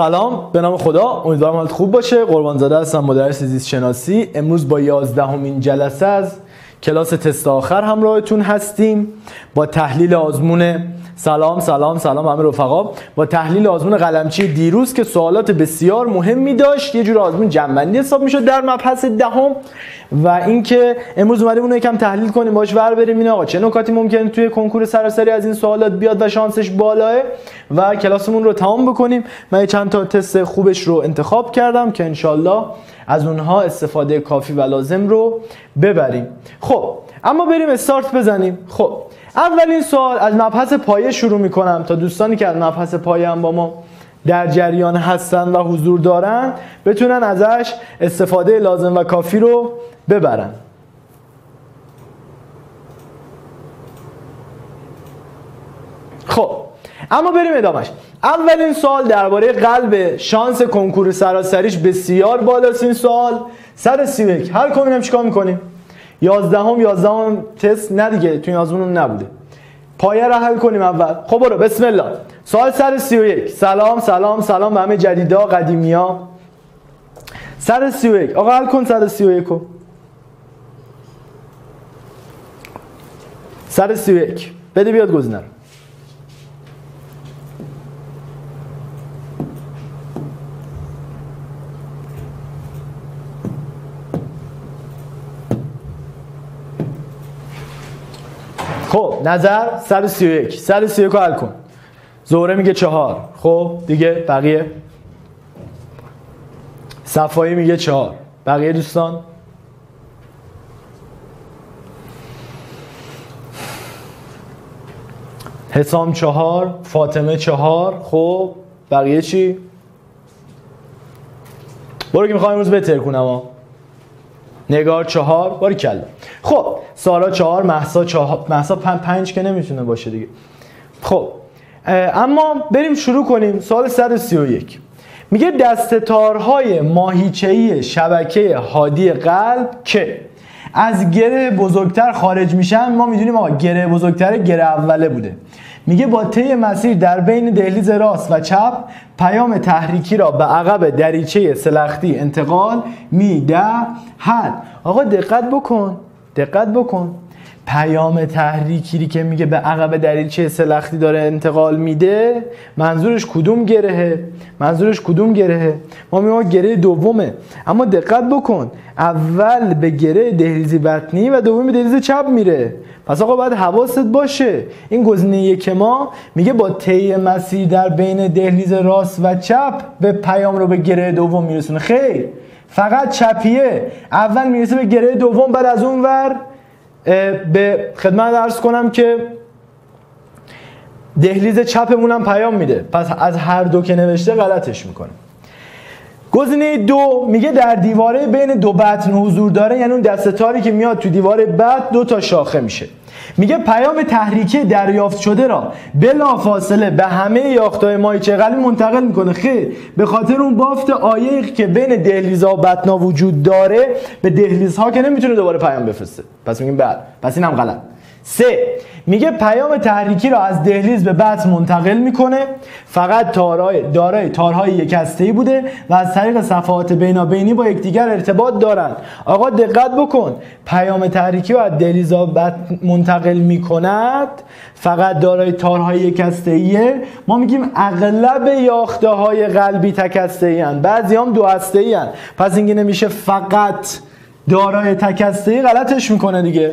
سلام به نام خدا. امیدوارم حالت خوب باشه. قربان زاده هستم مدرس زیست شناسی. امروز با یازدهمین جلسه از کلاس تست آخر همراهتون هستیم. با تحلیل آزمون سلام سلام سلام همه رفقا. با تحلیل آزمون قلمچی دیروز که سوالات بسیار مهمی داشت یه جور آزمون جنبندی حساب می‌شد در مبحث دهم و اینکه امروز اومدیم اونو یکم تحلیل کنیم باش ور بریم. این آقا چه نکاتی ممکنه توی کنکور سراسری از این سوالات بیاد و شانسش بالاه و کلاسمون رو تمام بکنیم؟ من چند تا تست خوبش رو انتخاب کردم که انشالله از اونها استفاده کافی و لازم رو ببریم. خب اما بریم استارت بزنیم. خب اولین سوال از مبحث پایه شروع می‌کنم تا دوستانی که از مبحث پایه هم با ما در جریان هستن و حضور دارن بتونن ازش استفاده لازم و کافی رو ببرن. خب اما بریم ادامش اولین سوال درباره قلب شانس کنکور سراسریش بسیار بالاست این سوال. 131 هر کنیم چیکار می‌کنیم؟ 11 هم 11 هم تست نه دیگه توی آزمون نبوده. پایه رو حل کنیم اول. خب برو بسم الله. سوال 131 سلام سلام سلام به همه جدیدا قدیمیا. 131 آقا حل کن 131 رو. 131 بده بیاد گزینه رو. خب نظر 131 131 رو حل کن. زهره میگه چهار. خب دیگه بقیه؟ صفایی میگه چهار. بقیه دوستان؟ حسام چهار فاطمه چهار. خب بقیه چی؟ برو که می‌خوام امروز بهتر کنم ها. نگار چهار باری کلا. خب سارا چهار محسا چهار محسا پنج, که نمی‌تونه باشه دیگه. خب اما بریم شروع کنیم. سوال 131 میگه دستتارهای ماهیچه‌ای شبکه هادی قلب که از گره بزرگتر خارج میشن ما می‌دونیم آقا گره بزرگتر گره اوله بوده. میگه با طی مسیر در بین دهلیز راست و چپ پیام تحریکی را به عقب دریچه سلختی انتقال می‌دهد. آقا دقت بکن دقت بکن. پیام تحریکی که میگه به عقب دریچه سلختی داره انتقال میده منظورش کدوم گرهه؟ منظورش کدوم گرهه؟ ما میگیم گره دومه. اما دقت بکن اول به گره دهلیزی بطنی و دوم به دهلیز چپ میره. پس آقا باید حواست باشه. این گزینه یک ما میگه با طی مسیر در بین دهلیز راست و چپ به پیام رو به گره دوم میرسونه. خیر. فقط چپیه. اول می‌رسه به گره دوم بعد از اون ور به خدمت ارز کنم که دهلیز چپمون هم پیام میده. پس از هر دو که نوشته غلطش می‌کنه. گزینه دو میگه در دیواره بین دو بطن حضور داره یعنی اون دستتاری که میاد تو دیواره بعد دو تا شاخه میشه. میگه پیام تحریکی دریافت شده را بلا فاصله به همه یافتهای ماهیچه قلبی منتقل می‌کنه؟ خیر به خاطر اون بافت آیه که بین دهلیزها و بطنا وجود داره به دهلیزها که نمی‌تونه دوباره پیام بفرسته. پس میگیم بعد پس اینم غلط. سه. میگه پیام تحریکی را از دهلیز به بطن منتقل می‌کنه. فقط تارهای دارای تارهای یک بوده و از طریق صفحات بینابینی با یکدیگر ارتباط دارند. آقا دقت بکن. پیام تحریکی را از دهلیز به بطن منتقل می‌کند. فقط دارای تارهای یک هسته‌ایه ما میگیم اغلب یاخته های قلبی تک هسته‌ای بعضی هم دو هسته‌ای پس اینگه نمیشه فقط دارای تک هسته‌ای غلطش می‌کنه دیگه.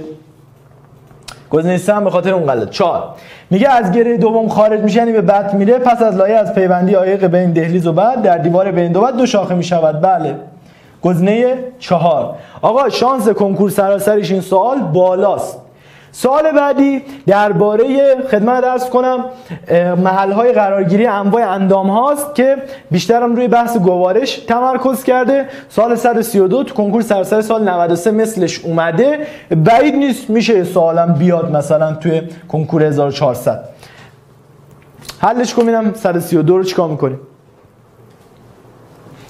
گزینه سه به خاطر اون غلط. 4 میگه از گره دوم خارج میشه یعنی به بعد میره پس از لایه از پیوندی عایق بین دهلیز و بعد در دیوار بین دو بعد دو شاخه می‌شود. بله. گزینه چهار. آقا شانس کنکور سراسریش این سوال بالاست. سوال بعدی درباره خدمت درس کنم محل های قرارگیری انواع اندام هاست که بیشترم روی بحث گوارش تمرکز کرده. سال 132 تو کنکور سراسری سال 93 مثلش اومده. بعید نیست میشه سوالم بیاد مثلا توی کنکور 1400 حلش کنم 132 رو چیکار می‌کنیم؟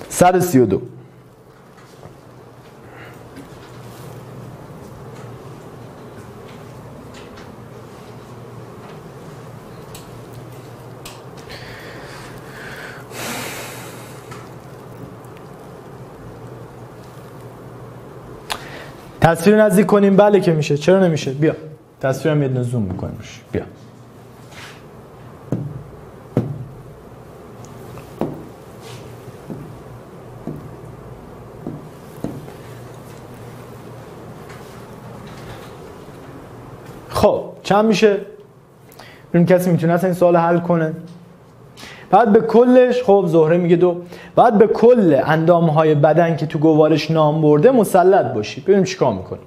132 تصویر نزدیک کنیم. بله که میشه. چرا نمیشه؟ بیا. تصویرم یه زوم می‌کنیم. بیا. خب چند میشه؟ ببین کسی می‌تونه این سوال حل کنه. بعد به کلش خب زهره میگه دو. بعد به کل اندام های بدن که تو گوارش نام برده مسلط باشی. ببینیم چیکار می‌کنی.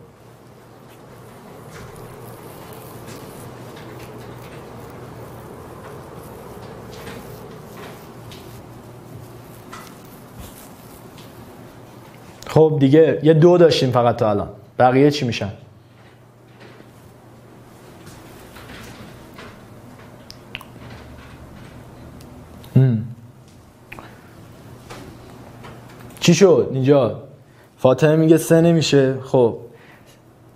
خب دیگه یه دو داشتیم فقط تا الان. بقیه چی میشن؟ چی شد اینجا؟ فاطمه میگه سه نمیشه. خب.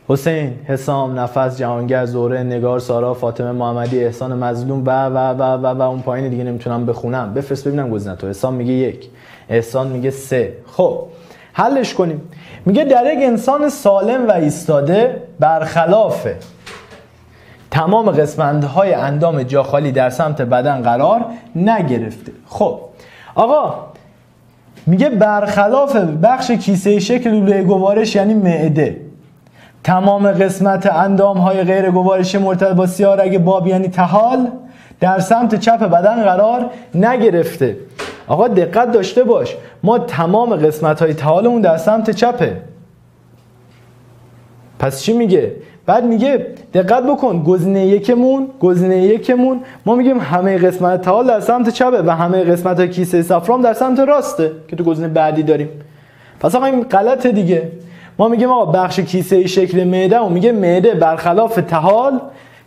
حسین حسام نفس جهانگر زوره نگار سارا فاطمه محمدی احسان مظلوم و و و و و اون پایین دیگه نمی‌تونم بخونم. بفرست ببینم گزینه تو حسام میگه یک. احسان میگه سه. خب. حلش کنیم. میگه در یک انسان سالم و ایستاده برخلاف تمام قسمت‌های اندام جاخالی در سمت بدن قرار نگرفته. خب آقا میگه برخلاف بخش کیسه شکل لوله گوارش یعنی معده تمام قسمت اندام های غیر گوارش مرتبط با سیارگ باب یعنی تحال در سمت چپ بدن قرار نگرفته. آقا دقت داشته باش ما تمام قسمت های تحالمون در سمت چپه. پس چی میگه؟ بعد میگه دقت بکن گزینه یکمون گزینه یکمون. ما میگیم همه قسمت تال در سمت چپه و همه قسمت کیسه صفرام در سمت راسته که تو گزینه بعدی داریم. پس آقا این غلطه دیگه. ما میگیم آقا بخش کیسه شکل معده و میگه معده برخلاف تحال.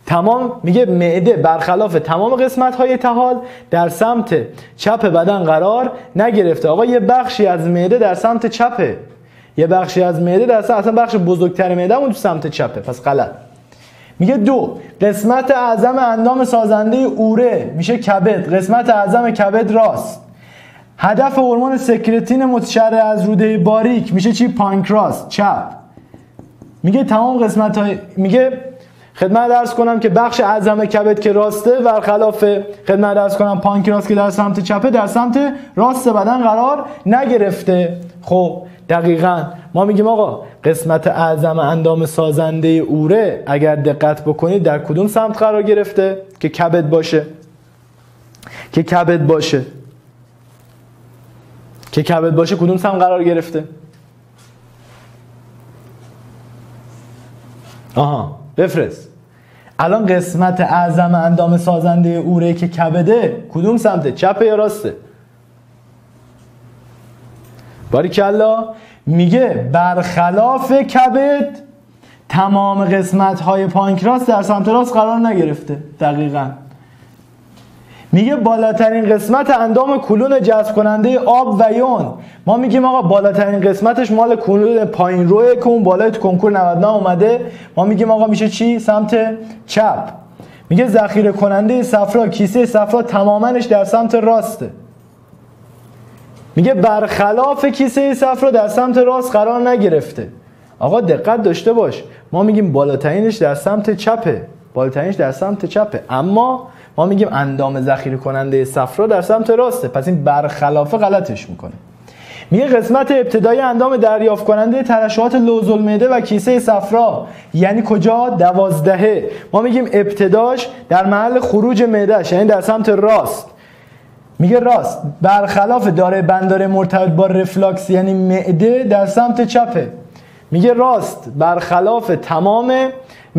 تمام میگه معده برخلاف تمام قسمت های تحال در سمت چپ بدن قرار نگرفته. آقا یه بخشی از معده در سمت چپه. یه بخشی از معده در اصلا بخش بزرگتر معده اون تو سمت چپه پس غلط. میگه دو قسمت اعظم اندام سازنده اوره میشه کبد. قسمت اعظم کبد راست. هدف هورمون سکرتین متشرع از روده باریک میشه چی؟ پانکراس چپ. میگه تمام قسمت های میگه خدمت درس کنم که بخش اعظم کبد که راسته برخلاف خدمت درس کنم پانکراس که در سمت چپه در سمت راست بدن قرار نگرفته. خب دقیقا. ما میگیم آقا قسمت اعظم اندام سازنده اوره اگر دقت بکنید در کدوم سمت قرار گرفته که کبد باشه؟ که کبد باشه؟ که کبد باشه کدوم سمت قرار گرفته؟ آها. بفرست. الان قسمت اعظم اندام سازنده اوره که کبده کدوم سمته چپ یا راسته کلا میگه برخلاف کبد تمام قسمت های پانکراس در سمت راست قرار نگرفته دقیقا. میگه بالاترین قسمت اندام کلون جذب کننده آب و یون. ما میگیم آقا بالاترین قسمتش مال کلون پایین روی که اون بالای کنکور 99 اومده. ما میگیم آقا میشه چی؟ سمت چپ. میگه ذخیره کننده صفرا کیسه صفرا تمامنش در سمت راسته میگه برخلاف کیسه صفرا در سمت راست قرار نگرفته. آقا دقت داشته باش. ما میگیم بالاترینش در سمت چپه. بالاترینش در سمت چپه. اما ما میگیم اندام ذخیره کننده صفرا در سمت راسته. پس این برخلاف غلطش می‌کنه. میگه قسمت ابتدایی اندام دریافت کننده ترشحات لوز المعده و کیسه صفرا. یعنی کجا؟ دوازدهه ما میگیم ابتداش در محل خروج معدهش یعنی در سمت راست. میگه راست. برخلاف داره بنداره مرتبط با رفلاکس یعنی معده در سمت چپه. میگه راست. برخلاف تمام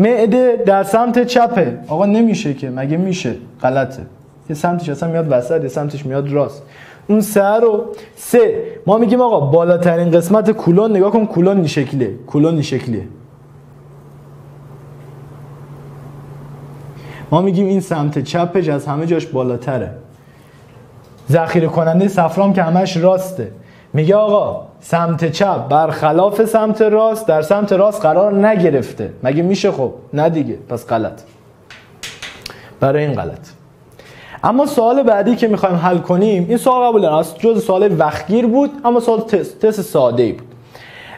معده در سمت چپه. آقا نمیشه که مگه میشه؟ غلطه. یه سمتش اصلا میاد وسط یه سمتش میاد راست. اون سه رو سه. ما میگیم آقا بالاترین قسمت کولون نگاه کن کولون این شکلیه کولون این شکلیه ما میگیم این سمت چپش از همه جاش بالاتره. ذخیره کننده سفرام که همش راسته. میگه آقا سمت چپ برخلاف سمت راست در سمت راست قرار نگرفته. مگه میشه خب؟ نه دیگه. پس غلط. برای این غلط. اما سوال بعدی که می‌خوایم حل کنیم این سوال قبول است جز سوال وقتگیر بود اما سوال تست, تست ساده ای بود.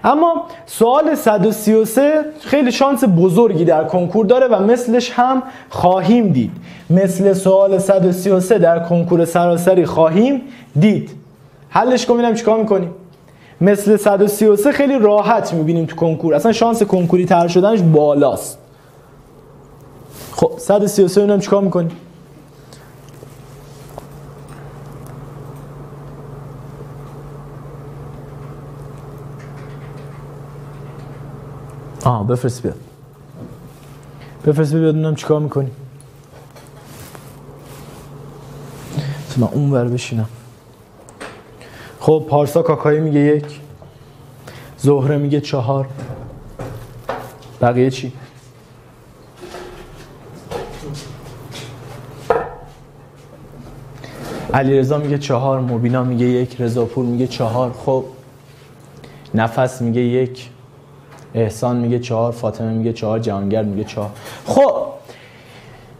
اما سوال 133 خیلی شانس بزرگی در کنکور داره و مثلش هم خواهیم دید. مثل سوال 133 در کنکور سراسری خواهیم دید. حلش کن ببینم چیکار می‌کنیم. مثل 133 خیلی راحت می‌بینیم تو کنکور. اصلا شانس کنکوری تر شدنش بالاست. خب 133 اینم چیکار می‌کنیم؟ آه بفرست بیاد. بفرست بیاد ببینم چیکار می‌کنی من اون ور بشینم. خب پارسا کاکایی میگه یک زهره میگه چهار. بقیه چی؟ علی رضا میگه چهار مبینا میگه یک رضاپور میگه چهار. خب نفس میگه یک احسان میگه چهار فاطمه میگه چهار جهانگرد میگه چهار. خب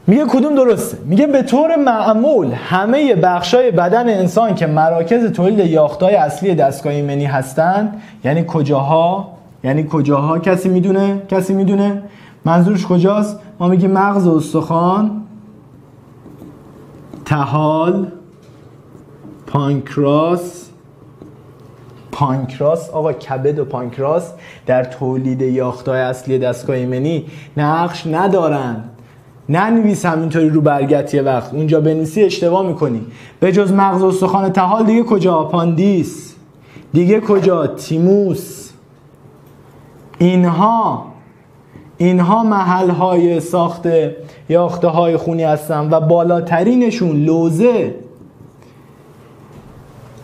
میگه کدوم درسته؟ میگه به طور معمول همه بخشای بدن انسان که مراکز تولید یافتای اصلی دستگاه ایمنی هستن یعنی کجاها؟ یعنی کجاها؟ کسی می‌دونه؟ کسی می‌دونه؟ منظورش کجاست؟ ما میگیم مغز استخوان تهال پانکراس پانکراس. آقا کبد و پانکراس در تولید یاخته‌های اصلی دستگاه ایمنی نقش ندارن. ننویس همینطوری رو برگت یه وقت. اونجا بنویسی اشتباه می‌کنی. به جز مغز استخوان طحال دیگه کجا؟ آپاندیس دیگه کجا؟ تیموس. اینها اینها محل های ساخت یاخته های خونی هستن و بالاترینشون لوزه.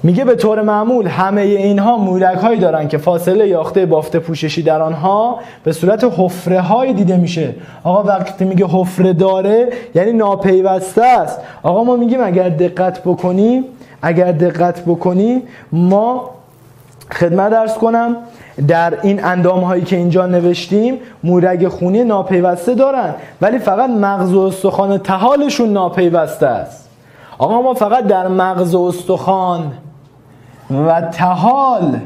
میگه به طور معمول همه اینها مولک هایی دارن که فاصله یاخته بافت پوششی در آنها به صورت حفره های دیده میشه. آقا وقتی میگه حفره داره یعنی ناپیوسته است. آقا ما میگیم اگر دقت بکنیم اگر دقت بکنی ما خدمت درس کنم در این اندام هایی که اینجا نوشتیم مورگ خونی ناپیوسته دارن ولی فقط مغز و استخوان تحالشون ناپیوسته است. آقا ما فقط در مغز و استخوان و تحال.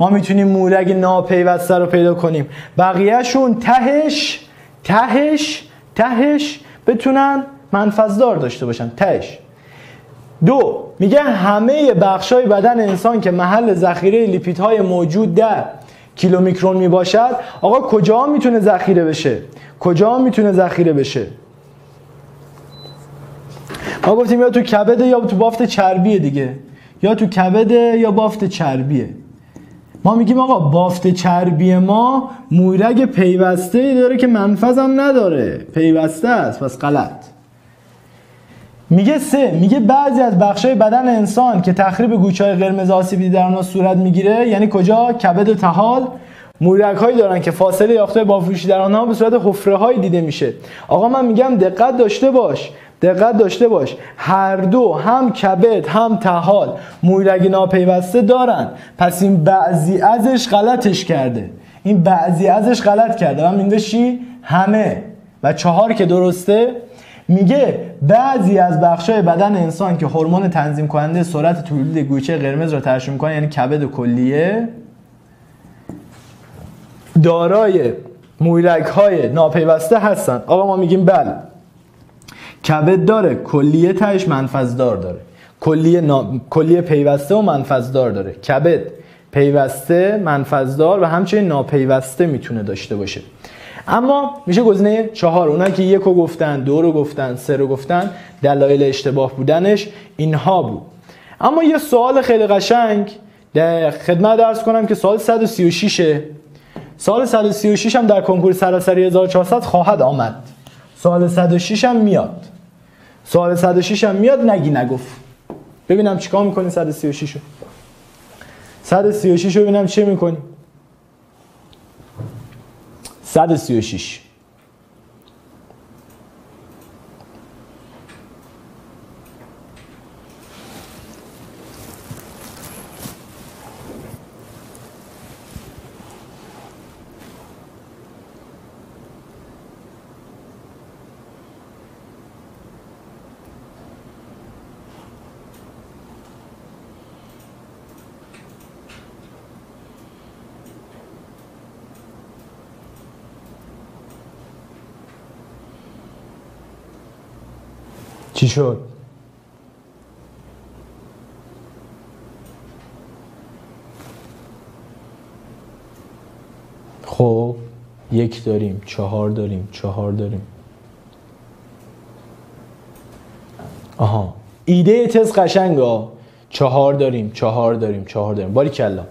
ما می‌تونیم مورگ ناپیوسته رو پیدا کنیم. بقیهشون تهش تهش تهش بتونن منفذدار داشته باشن. تهش. دو میگه همه بخشای بدن انسان که محل ذخیره لیپیدهای موجود در کیلومیکرون می‌باشد آقا کجا می‌تونه ذخیره بشه؟ کجا می‌تونه ذخیره بشه؟ ما گفتیم یا تو کبد یا تو بافت چربیه دیگه. یا تو کبده یا بافت چربیه. ما میگیم آقا بافت چربی ما مورگ پیوسته داره که منفذ نداره. پیوسته است پس غلط. میگه سه میگه بعضی از بخشای بدن انسان که تخریب گوچهای قرمز آسیبی در آنها صورت می‌گیره یعنی کجا؟ کبد و تحال. مورگ هایی دارن که فاصله یاخته بافروشی در آنها به صورت حفره هایی دیده میشه. آقا من میگم دقت داشته باش. دقت داشته باش. هر دو هم کبد هم تحال مورگ ناپیوسته دارن. پس این بعضی ازش غلطش کرده. این بعضی ازش غلط کرده. و این چی؟ همه. و چهار که درسته میگه بعضی از بخشای بدن انسان که هورمون تنظیم کننده سرعت تولید گویچه قرمز را ترشح می‌کنه یعنی کبد و کلیه دارای مورگ های ناپیوسته هستن. آقا ما میگیم بله. کبد داره کلیه تهش منفذدار داره. کلیه, نا... کلیه پیوسته و منفذدار داره. کبد پیوسته منفذدار و همچنین ناپیوسته می‌تونه داشته باشه. اما میشه گزینه چهار. اونایی که یک رو گفتن دو رو گفتن سه رو گفتن دلایل اشتباه بودنش اینها بود. اما یه سوال خیلی قشنگ در خدمت درس کنم که سوال 136 سال 136 هم در کنکور سراسری 1400 خواهد آمد. سال 106 هم میاد. سوال 106 هم میاد نگی نگفت. ببینم چیکار می‌کنی 136 رو 136 رو ببینم چه می‌کنی. 136 چی شد؟ خب یک داریم چهار داریم چهار داریم. آها. ایده تست قشنگه چهار داریم چهار داریم چهار داریم. باری کلا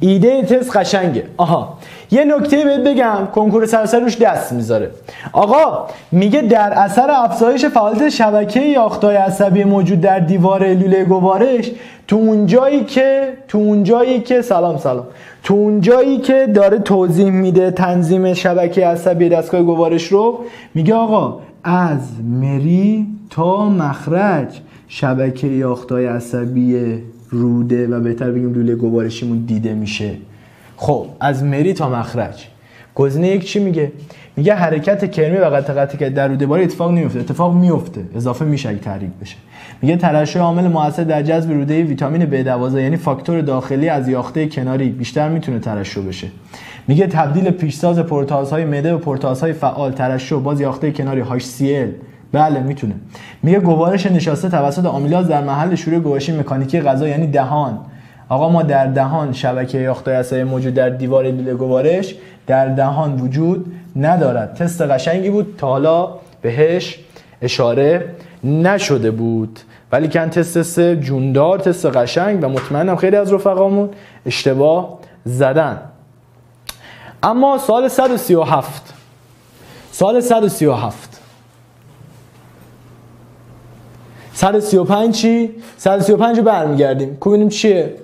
ایده تست قشنگه. آها. یه نکته بهت بگم. کنکور سراسر روش دست می‌ذاره. آقا میگه در اثر افزایش فعالیت شبکه یاختای عصبی موجود در دیوار لوله گوارش تو اون جایی که تو اون جایی که سلام سلام. تو اون جایی که داره توضیح میده تنظیم شبکه عصبی دستگاه گوارش رو میگه آقا از مری تا مخرج شبکه یاختای عصبی روده و بهتر بگیم لوله گوارشیمون دیده میشه. خب از مری تا مخرج. گزینه یک چی میگه؟ میگه حرکت کرمی و قطع قطع که در روده باری اتفاق نمیفته اتفاق میفته. اضافه میشه اگه تحریک بشه. میگه ترشح عامل موثر در جذب روده ویتامین B12 یعنی فاکتور داخلی از یاخته کناری بیشتر می‌تونه ترشح بشه. میگه تبدیل پیشساز پروتئازهای معده به پروتئازهای فعال. ترشح باز یاخته کناری HCl بله می‌تونه. میگه گوارش نشاسته توسط آمیلاز در محل شروع گوارشی مکانیکی غذا یعنی دهان. آقا ما در دهان شبکه یاختای عصبی موجود در دیوار لیل گوارش در دهان وجود ندارد. تست قشنگی بود تا حالا بهش اشاره نشده بود. ولی کن تست سه جوندار تست قشنگ و مطمئنم خیلی از رفقامون اشتباه زدن. اما سال 137 سال 137 135 چی؟ 135 رو برمیگردیم. ببینیم چیه؟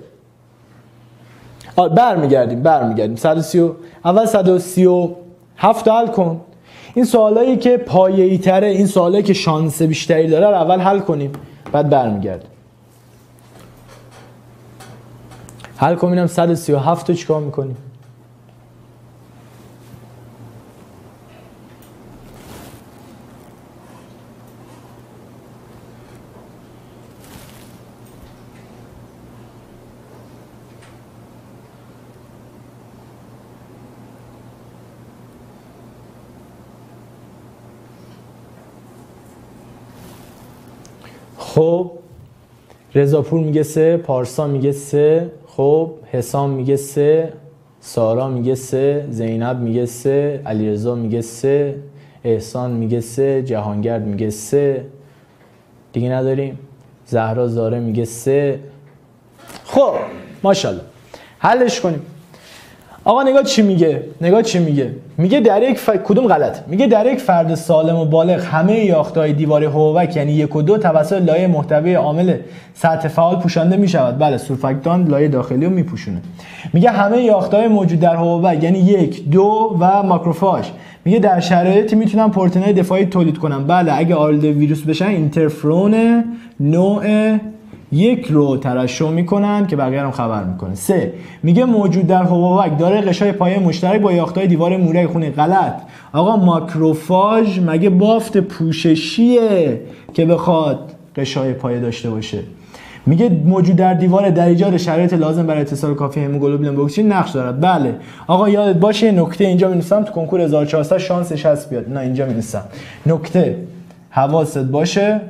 برمیگردیم برمیگردیم. 130 اول 137 حل کن. این سوالایی که پایه‌ای تره این سوالایی که شانس بیشتری داره رو اول حل کنیم. بعد برمیگردیم. حل کنیم 137 رو چیکار می‌کنیم. خب رضاپور میگه سه پارسا میگه سه خب حسام میگه سه سارا میگه سه زینب میگه سه علیرضا میگه سه احسان میگه سه جهانگرد میگه سه. دیگه نداریم. زهرا زاره میگه سه. خب ماشاءالله. حلش کنیم. آقا نگاه چی میگه؟ نگاه چی میگه؟ میگه در یک ف... کدوم غلط؟ میگه در یک فرد سالم و بالغ همه یافتهای دیوار هووک یعنی یک و دو توسط لایه محتوی عامل سطح فعال پوشانده می‌شود. بله سورفاکتان لایه داخلی رو میپوشونه. میگه همه یافتهای موجود در هووک یعنی یک دو و ماکروفاژ. میگه در شرایطی می‌تونن پروتئینای دفاعی تولید کنن بله اگه آلد ویروس بشن اینترفرون نوع یک رو ترشح می‌کنن که بقیه رو خبر می‌کنه. سه میگه موجود در حبابک داره قشای پایه مشترک با یاختای دیوار موره خونی. غلط. آقا ماکروفاژ مگه بافت پوششیه که بخواد قشای پایه داشته باشه؟ میگه موجود در دیوار در ایجاد شرایط لازم برای اتصال کافی هموگلوبین بوکسین نقش دارد. بله. آقا یادت باشه نکته اینجا می‌نویسم تو کنکور 1400 شانسش هست بیاد. نه اینجا می‌نویسم. نکته. حواست باشه.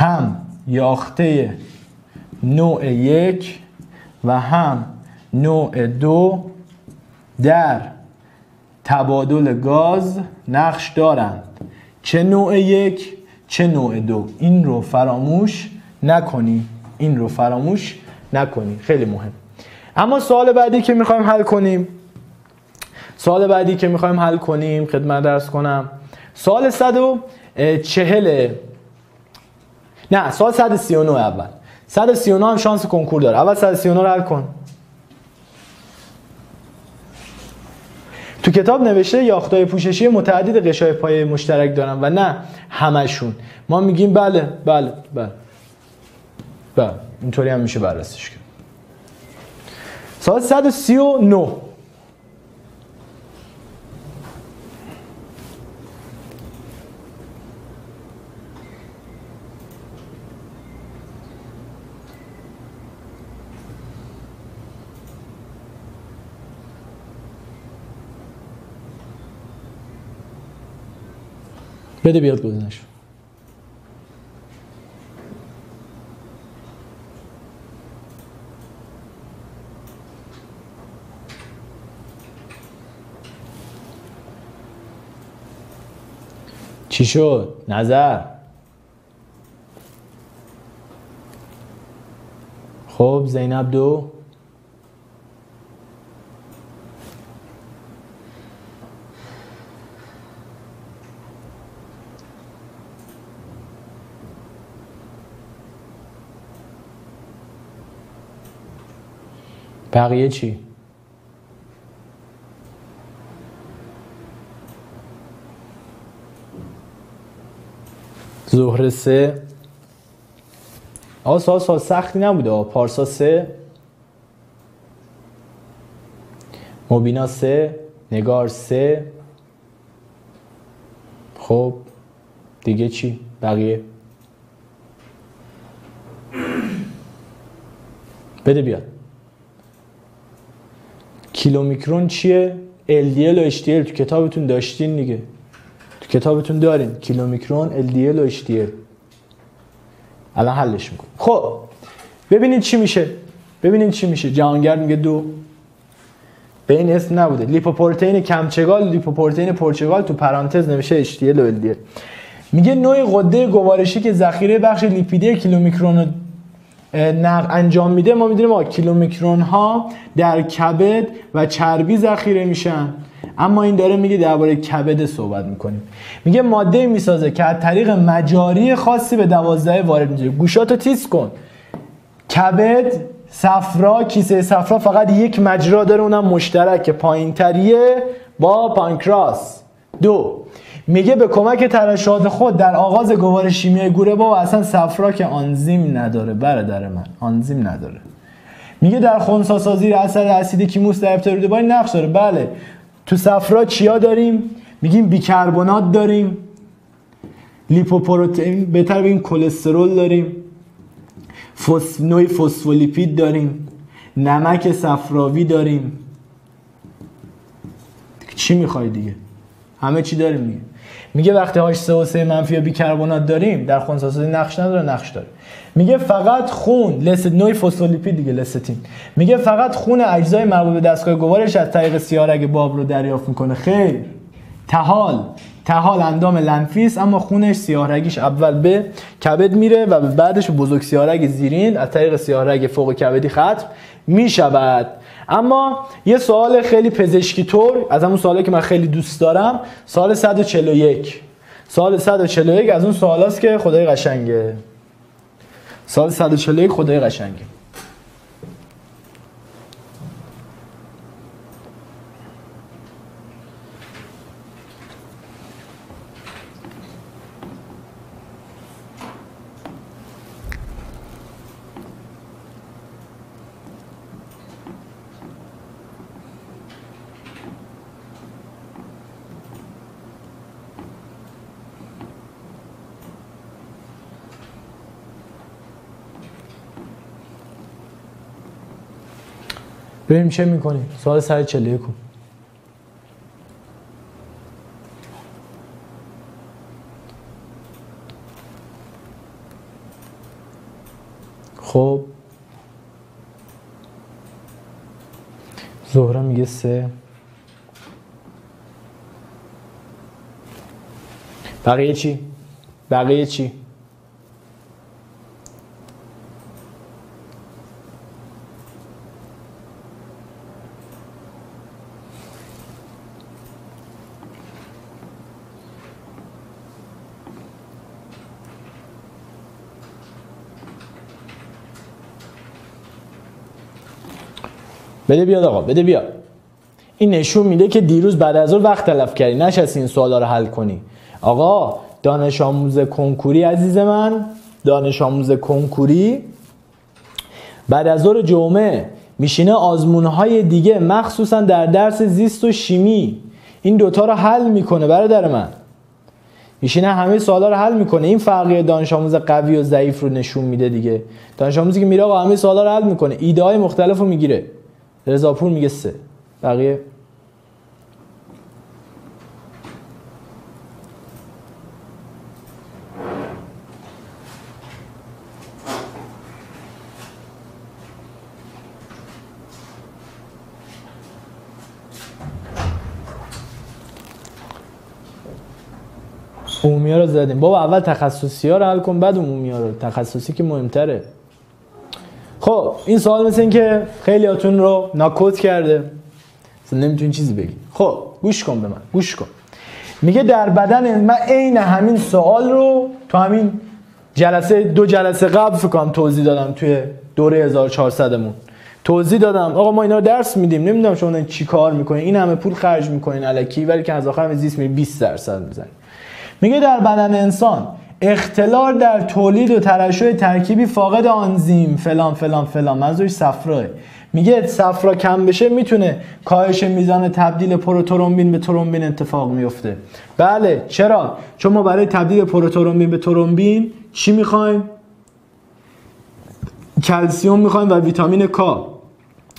هم یاخته نوع یک و هم نوع دو در تبادل گاز نقش دارند. چه نوع یک چه نوع دو. این رو فراموش نکنی. این رو فراموش نکنی. خیلی مهم. اما سوال بعدی که می‌خوایم حل کنیم. سوال بعدی که می‌خوایم حل کنیم خدمت درس کنم. سوال 140 نه سال 139 اول. 139 هم شانس کنکور داره. اول 139 رو حل کن. تو کتاب نوشته یاختای پوششی متعدد قشای پای مشترک دارن و نه همشون. ما میگیم بله بله بله. بله اینطوری هم میشه بررسیش کرد. سال 139 بده بیاد گزینش. چی شد؟ نظر؟ خب زینب دو. بقیه چی؟ زهره سه. آقا سال سال سختی نبوده پارسا سه. مبینا سه. نگار سه. خب دیگه چی؟ بقیه. بده بیاد. کیلومیکرون چیه؟ LDL و HDL تو کتابتون داشتین دیگه. تو کتابتون دارین. کیلومیکرون LDL و HDL الان حلش میکن خب ببینید چی میشه. ببینید چی میشه. جهانگرد میگه دو. به این اسم نبوده. لیپوپروتئین کمچگال لیپوپروتئین پرچگال تو پرانتز نوشته HDL و LDL میگه نوع غده گوارشی که ذخیره بخش لیپیدی کیلومیکرون انجام میده ما می‌دونیم کیلومیکرون ها در کبد و چربی ذخیره میشن. اما این داره میگه درباره کبد صحبت می‌کنیم. میگه ماده می‌سازه که از طریق مجاری خاصی به دوازده وارد میشه. گوشاتو تیز کن. کبد صفرا کیسه صفرا فقط یک مجرا داره اونم مشترک پایینتریه با پانکراس. دو میگه به کمک ترشحات خود در آغاز گوار شیمیایی گوره با اصلا صفرا که آنزیم نداره برادر من آنزیم نداره. میگه در خونسا سازی اثر اسید کیموس در ابتدای رودباری نقش داره. بله تو صفرا چیا داریم؟ میگیم بیکربنات داریم. لیپوپروتئین بهتر بگیم کلسترول داریم. فوس... نوعی فسفولیپید داریم. نمک صفراوی داریم. چی می‌خوای دیگه؟ همه چی داریم دیگه میگه وقتی هاش 3 و 3 منفی یا بیکربنات داریم در خونساسازی نقش نداره نقش داره. میگه فقط خون لست نوعی فسفولیپید دیگه لستین. میگه فقط خون اجزای مربوط به دستگاه گوارش از طریق سیارگ باب رو دریافت می‌کنه خیر. تحال. تحال اندام لنفیس اما خونش سیاهرگیش اول به کبد میره و بعدش بزرگ سیاهرگ زیرین از طریق سیاهرگ فوق کبدی ختم می‌شود. اما یه سوال خیلی پزشکی طور از همون سوالی که من خیلی دوست دارم سال 141 سال 141 از اون سوالاست که خدای قشنگه. سال 141 خدای قشنگه. ببینیم چه می‌کنیم سوال سر چله کن خب زهره میگه سه بقیه چی؟ بقیه چی؟ بده بیاد آقا بده بیاد. این نشون میده که دیروز بعد از اون وقت تلف کردی نشستی این سوالا رو حل کنی. آقا دانش آموز کنکوری عزیز من دانش آموز کنکوری. بعد از ظهر جمعه میشینه آزمون های دیگه مخصوصا در درس زیست و شیمی. این دوتا رو حل می‌کنه برادر من. میشینه همه سوالا رو حل می‌کنه. این فرقی دانش آموز قوی و ضعیف رو نشون میده دیگه. دانش آموزی که میره آقا همه سوالا رو حل می‌کنه. ایده های مختلف می‌گیره. رضاپور میگه سه. بقیه؟ عمومی ها رو زدیم. بابا اول تخصصی ها رو حل کن بعد عمومی رو. تخصصی که مهمتره. خب این سوال مثل این که خیلی هاتون رو ناکوت کرده. نمی‌تونی چیزی بگی. خب گوش کن به من. گوش کن. میگه در بدن من عین همین سوال رو تو همین جلسه دو جلسه قبل فکر کنم توضیح دادم توی دوره 1400 مون توضیح دادم. آقا ما اینا رو درس میدیم. نمی‌دونم شما چی کار می‌کنین. این همه پول خرج می‌کنین الکی ولی که از آخر زیست می 20 درصد می‌زنین میگه در بدن انسان اختلال در تولید و ترشح ترکیبی فاقد آنزیم فلان فلان فلان. منظورش صفراست میگه صفرا کم بشه می‌تونه کاهش میزان تبدیل پروترومبین به ترومبین اتفاق میفته. بله چرا؟ چون ما برای تبدیل پروترومبین به ترومبین چی می‌خوایم؟ کلسیوم می‌خوایم و ویتامین کا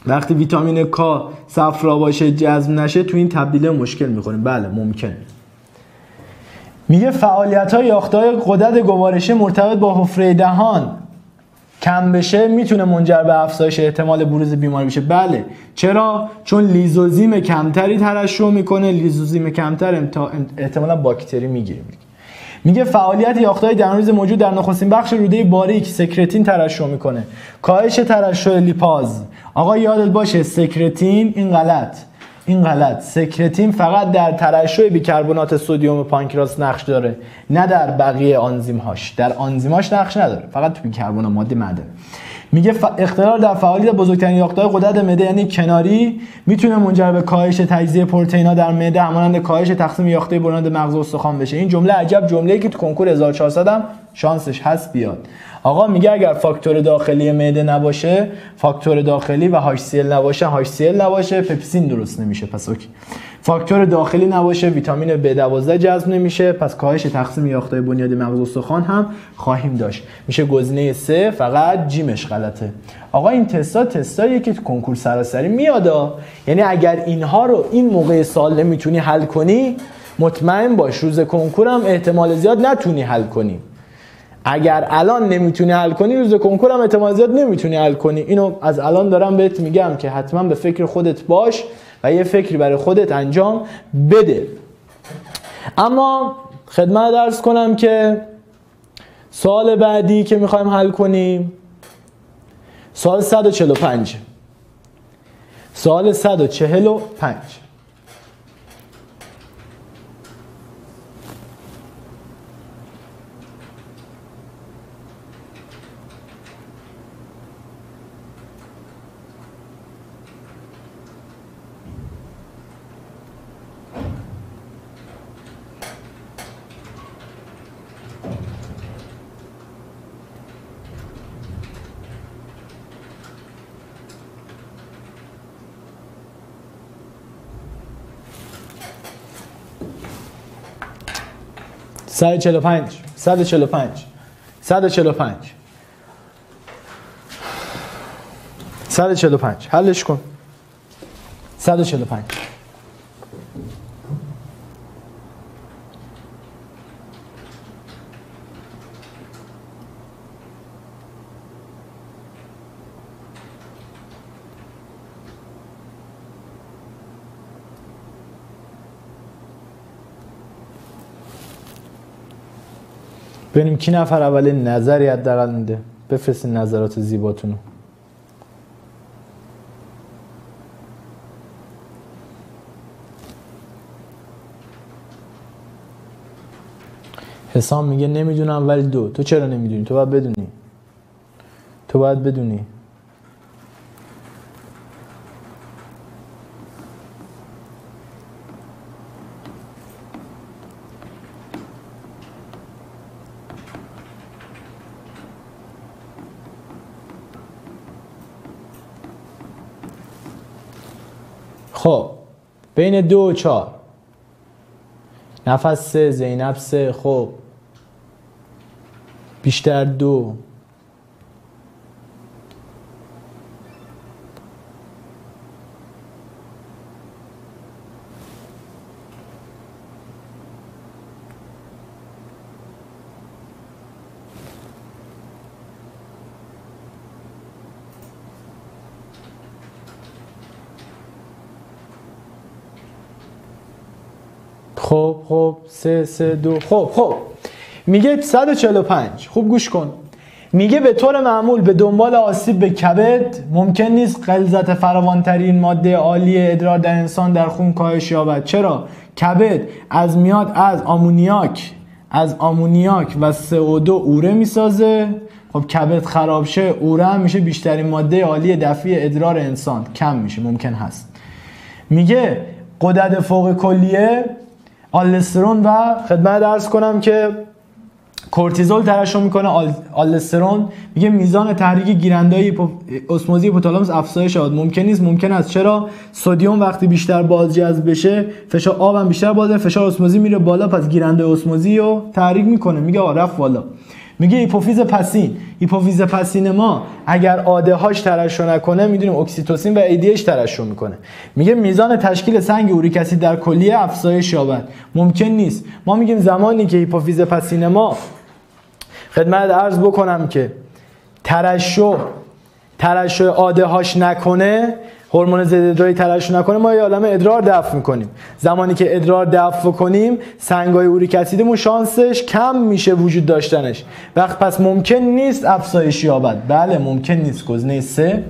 وقتی ویتامین کا صفرا باشه جذب نشه تو این تبدیل مشکل می‌خوریم. بله ممکنه میگه فعالیت های یاخته‌های غدد گوارشی مرتبط با حفره دهان. کم بشه می‌تونه منجر به افزایش احتمال بروز بیماری بشه. بله. چرا؟ چون لیزوزیم کمتری ترشح می‌کنه لیزوزیم کمتر احتمالا باکتری می‌گیریم میگه فعالیت یاخته‌های درون‌ریز موجود در نخستین بخش روده باریک سکرتین ترشح می‌کنه. کاهش ترشح لیپاز. آقا یادت باشه سکرتین این غلط. این غلط. سکرتین فقط در ترشح بیکربنات سدیم پانکراس نقش داره. نه در بقیه آنزیم هاش در آنزیماش نقش نداره. فقط تو بیکربنات ماده معدن میگه. اختلال در فعالیت بزرگترین یافتهای قدرت معده یعنی کناری می‌تونه منجر به کاهش تجزیه پروتئینا در معده همانند کاهش تقسیم یاخته برنامه مغز استخوان بشه. این جمله عجب جمله‌ای که تو کنکور 1400 هم شانسش هست بیاد. آقا میگه اگر فاکتور داخلی معده نباشه فاکتور داخلی و HCl نباشه HCl نباشه پپسین درست نمیشه. پس اوکی. فاکتور داخلی نباشه ویتامین B12 جذب نمیشه. پس کاهش تقسیم یافتهای بنیادی مغز استخوان هم خواهیم داشت. میشه گزینه سه فقط جیمش غلطه. آقا این تستا تستاییه که کنکور سراسری میادا یعنی اگر اینها رو این موقع سال نمی‌تونی حل کنی مطمئن باش روز کنکورم احتمال زیاد نتونی حل کنی. اگر الان نمی‌تونی حل کنی روز کنکور هم احتمال زیاد نمی‌تونی حل کنی. اینو از الان دارم بهت میگم که حتما به فکر خودت باش. و یه فکری برای خودت انجام بده. اما خدمت درس کنم که سال بعدی که می‌خوایم حل کنیم سال 145 سال 145 145 145 145 145 حلش کن. 145 ببینیم کی نفر اول نظری حداقل میده. بفرستین نظرات زیباتونو. حسام میگه نمی‌دونم ولی دو. تو چرا نمی‌دونی؟ تو باید بدونی. تو باید بدونی. خب بین دو و چهار. نفس سه زینب سه خب. بیشتر دو. 3 3 2 خب خب. میگه 145 خوب گوش کن. میگه به طور معمول به دنبال آسیب به کبد ممکن نیست غلظت فراوانترین ماده عالی ادرار در انسان در خون کاهش یابد. چرا؟ کبد از میاد از آمونیاک از آمونیاک و CO2 اوره می‌سازه. خب کبد خراب شه اوره هم میشه بیشترین ماده عالی دفعی ادرار انسان. کم میشه ممکن هست. میگه قدرت فوق کلیه آلدسترون و خدمتت عرض کنم که کورتیزول ترشح می‌کنه. آلدسترون میگه میزان تحریک گیرنده اسموزی هیپوتالاموس افزایش یابد ممکن نیست ممکن است. چرا؟ سدیم وقتی بیشتر بازجذب بشه فشار آب هم بیشتر بازه فشار اسموزی میره بالا پس گیرنده اسموزی رو تحریک می‌کنه. میگه آ رفت بالا. میگه هیپوفیز پسین. هیپوفیز پسین ما اگر ADH ترشح نکنه می‌دونیم اکسیتوسین و ADH ترشح می‌کنه. میگه میزان تشکیل سنگ اوریک اسید در کلیه افزایش یابد. ممکن نیست. ما میگیم زمانی که هیپوفیز پسین ما خدمت عرض بکنم که ترشح ترشح آده هاش نکنه هورمون ضد ادراری ترشح نکنه ما یه عالم ادرار دفع می‌کنیم. زمانی که ادرار دفع کنیم سنگای اوریک اسیدمون شانسش کم میشه وجود داشتنش. وقت پس ممکن نیست افزایش یابد. بله ممکن نیست. گزینه سه.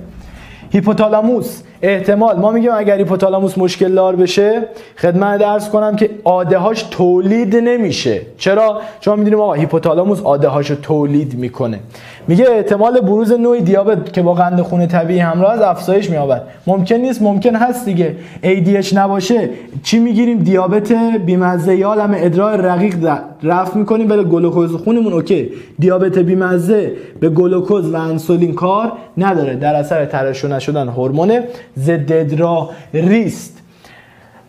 هیپوتالاموس. احتمال. ما میگیم اگر هیپوتالاموس مشکل دار بشه خدمت درس کنم که آده هاش تولید نمیشه. چرا؟ چون می‌دونیم آقا هیپوتالاموس آده هاشو تولید می‌کنه. میگه احتمال بروز نوعی دیابت که با قند خون طبیعی همراه از افزایش میابد ممکن نیست ممکن هست دیگه. ADH نباشه. چی می‌گیریم؟ دیابت بیمزه یا عالم ادرار رقیق رفع می‌کنیم ولی گلوکوز خونمون اوکی. دیابت بیمزه به گلوکوز و انسولین کار نداره. در اثر ترشح نشدن هورمون ضد ادرار ریست.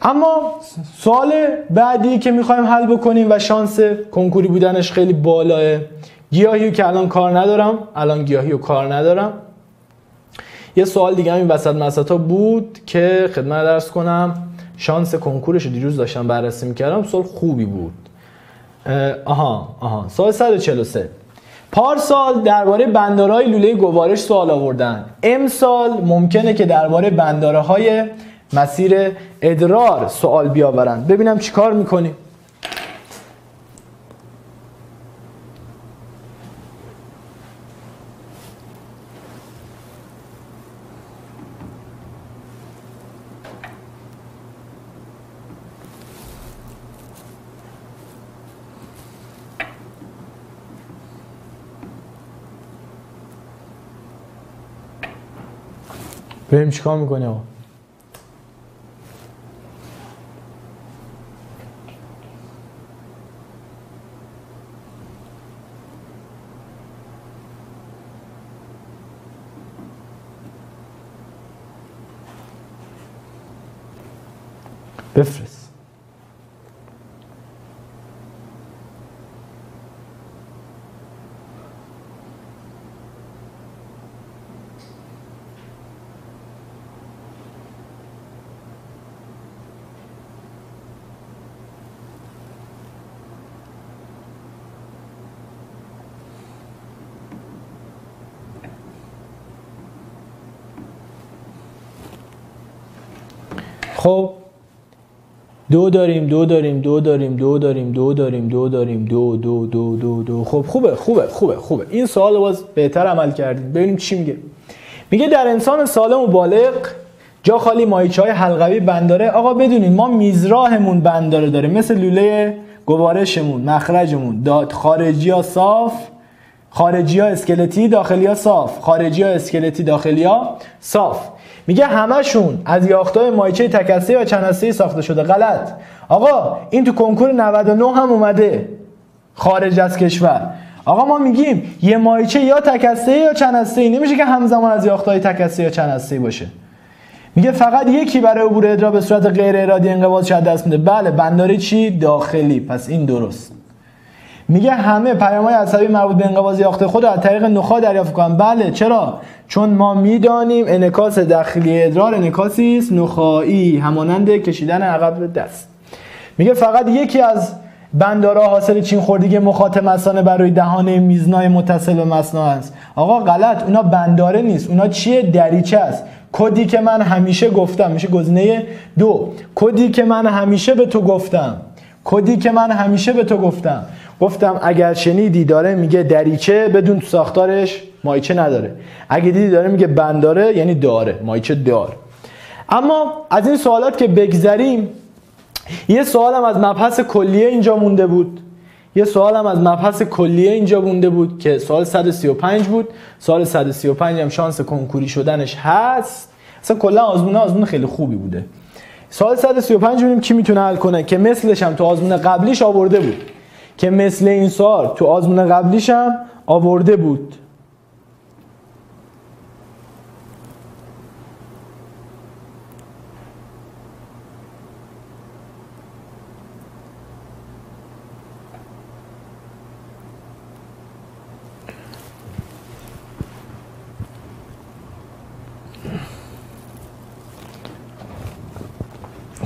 اما سوال بعدی که می‌خوایم حل بکنیم و شانس کنکوری بودنش خیلی بالاه. گیاهی که الان کار ندارم الان گیاهی رو کار ندارم. یه سوال دیگه این وسط مسط ها بود که خدمت درس کنم. شانس کنکورش رو دیروز داشتم بررسی می‌کردم سوال خوبی بود. آها آها. سال 143 پارسال درباره بندارهای لوله گوارش سوال آوردن. امسال ممکنه که درباره بنداره مسیر ادرار سوال بیاورن. ببینم چیکار می‌کنیم. بریم چیکار می‌کنی آقا؟ بفرست. خب دو داریم دو داریم دو داریم دو داریم دو داریم دو داریم دو دو دو دو دو. خب خوبه خوبه خوبه خوبه. این سوال باز بهتر عمل کردیم. ببینیم چی میگه. میگه در انسان سالم و بالغ جا خالی مایچه های حلقوی بنداره آقا بدونین ما میزراهمون بنداره داره مثل لوله گوارشمون مخرجمون. داد خارجی ها صاف خارجی ها اسکلتی داخلی ها صاف. خارجی ها اسکلتی داخلی ها صاف. میگه همشون از یاختای مایچه تکسته یا چند ساخته شده. غلط. آقا این تو کنکور 99 هم اومده. خارج از کشور. آقا ما میگیم یه مایچه یا تکسته یا چند ای. نمیشه که همزمان از یاختای تکسته یا ای باشه. میگه فقط یکی برای عبور ادرا به صورت غیر ارادی انقباض شد دست میده. بله بنداری چی؟ داخلی. پس این درست. میگه همه پیام های عصبی مربوط به انقباض یاخته خود از طریق نخا دریافت کنن. بله چرا؟ چون ما می‌دانیم انکاس داخلی ادرار انکاسی است نخایی همانند کشیدن عقب دست. میگه فقط یکی از بندارا حاصل چین خوردگی مسانه برای دهانه میزنای متصل به مسنا است. آقا غلط اونا بنداره نیست. اونا چیه؟ دریچه است. کدی که من همیشه گفتم میشه گزینه دو. کدی که من همیشه به تو گفتم. کدی که من همیشه به تو گفتم. گفتم اگر شنیدی داره میگه دریچه بدون تو ساختارش مایچه نداره. اگه دیدی داره میگه بنداره یعنی داره. مایچه دار. اما از این سوالات که بگذریم یه سوالم از مبحث کلیه اینجا مونده بود. یه سوالم از مبحث کلیه اینجا مونده بود که سوال 135 بود. سوال 135 هم شانس کنکوری شدنش هست. اصلا کلا آزمون آزمون خیلی خوبی بوده. سوال 135 ببینیم کی می‌تونه حل کنه که مثلش هم تو آزمون قبلیش آورده بود. که مثل این سوال تو آزمون قبلیش هم آورده بود.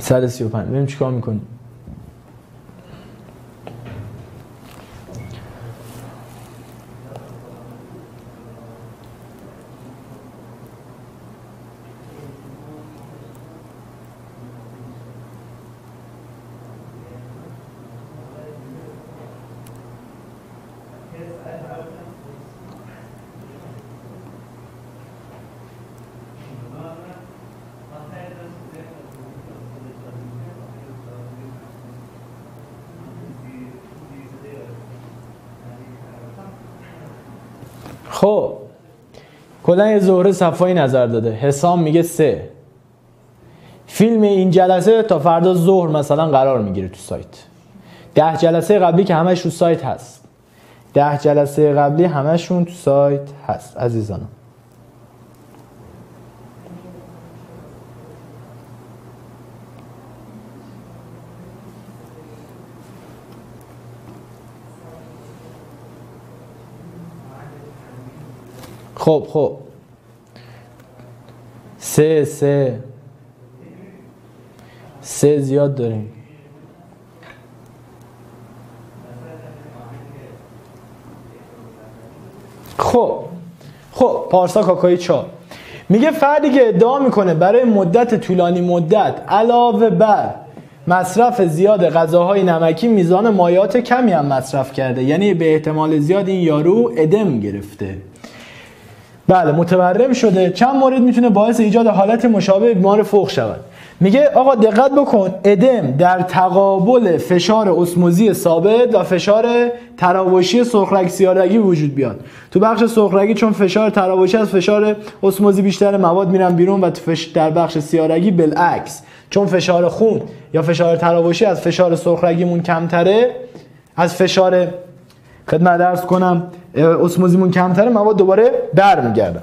سر سی و پنج. ببینیم چیکار می‌کنیم. خب کلا یه زهره صفایی نظر داده. حسام میگه سه. فیلم این جلسه تا فردا ظهر مثلا قرار می‌گیره تو سایت. ده جلسه قبلی که همش تو سایت هست. ده جلسه قبلی همشون تو سایت هست عزیزانم. خب خب. سه سه. سه زیاد داریم. خب خب. پارسا کاکایی چا میگه فردی که ادعا می‌کنه برای مدت طولانی مدت علاوه بر مصرف زیاد غذاهای نمکی میزان مایات کمی هم مصرف کرده. یعنی به احتمال زیاد این یارو ادم گرفته. بله متورم شده. چند مورد می‌تونه باعث ایجاد حالت مشابه بیمار فوق شود. میگه آقا دقت بکن ادم در تقابل فشار اسموزی ثابت و فشار تراوشی سرخرگ سیارگی وجود بیاد. تو بخش سرخرگی چون فشار تراوشی از فشار اسموزی بیشتر مواد میرن بیرون و در بخش سیارگی بالعکس. چون فشار خون یا فشار تراوشی از فشار سرخرگیمون کمتره از فشار خدمت درس کنم اسموزیمون کمتره مواد دوباره برمیگردن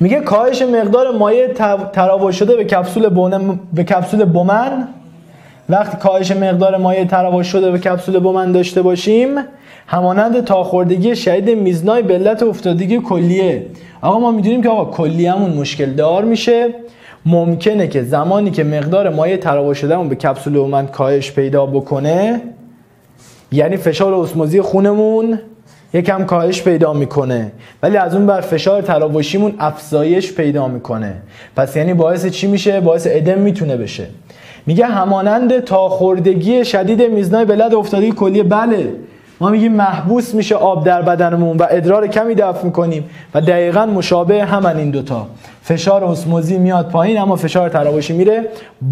میگه کاهش مقدار مایع تراوش شده به کپسول بومن به کپسول بومن وقتی کاهش مقدار مایع تراوش شده به کپسول بومن داشته باشیم همانند تاخوردگی شدید میزنای به علت افتادگی کلیه. آقا ما می‌دونیم که آقا کلیه‌مون مشکل دار میشه. ممکنه که زمانی که مقدار مایع تراوش شدهمون به کپسول بومن کاهش پیدا بکنه یعنی فشار اسموزی خونمون یکم کاهش پیدا می‌کنه. ولی از اون بر فشار تراوشیمون افزایش پیدا می‌کنه. پس یعنی باعث چی میشه؟ باعث ادم می‌تونه بشه. میگه همانند تا خوردگی شدید میزنای بلد افتادگی کلیه بله. ما میگیم محبوس میشه آب در بدنمون و ادرار کمی دفع می‌کنیم و دقیقا مشابه همن این دوتا. فشار اسموزی میاد پایین اما فشار تراوشی میره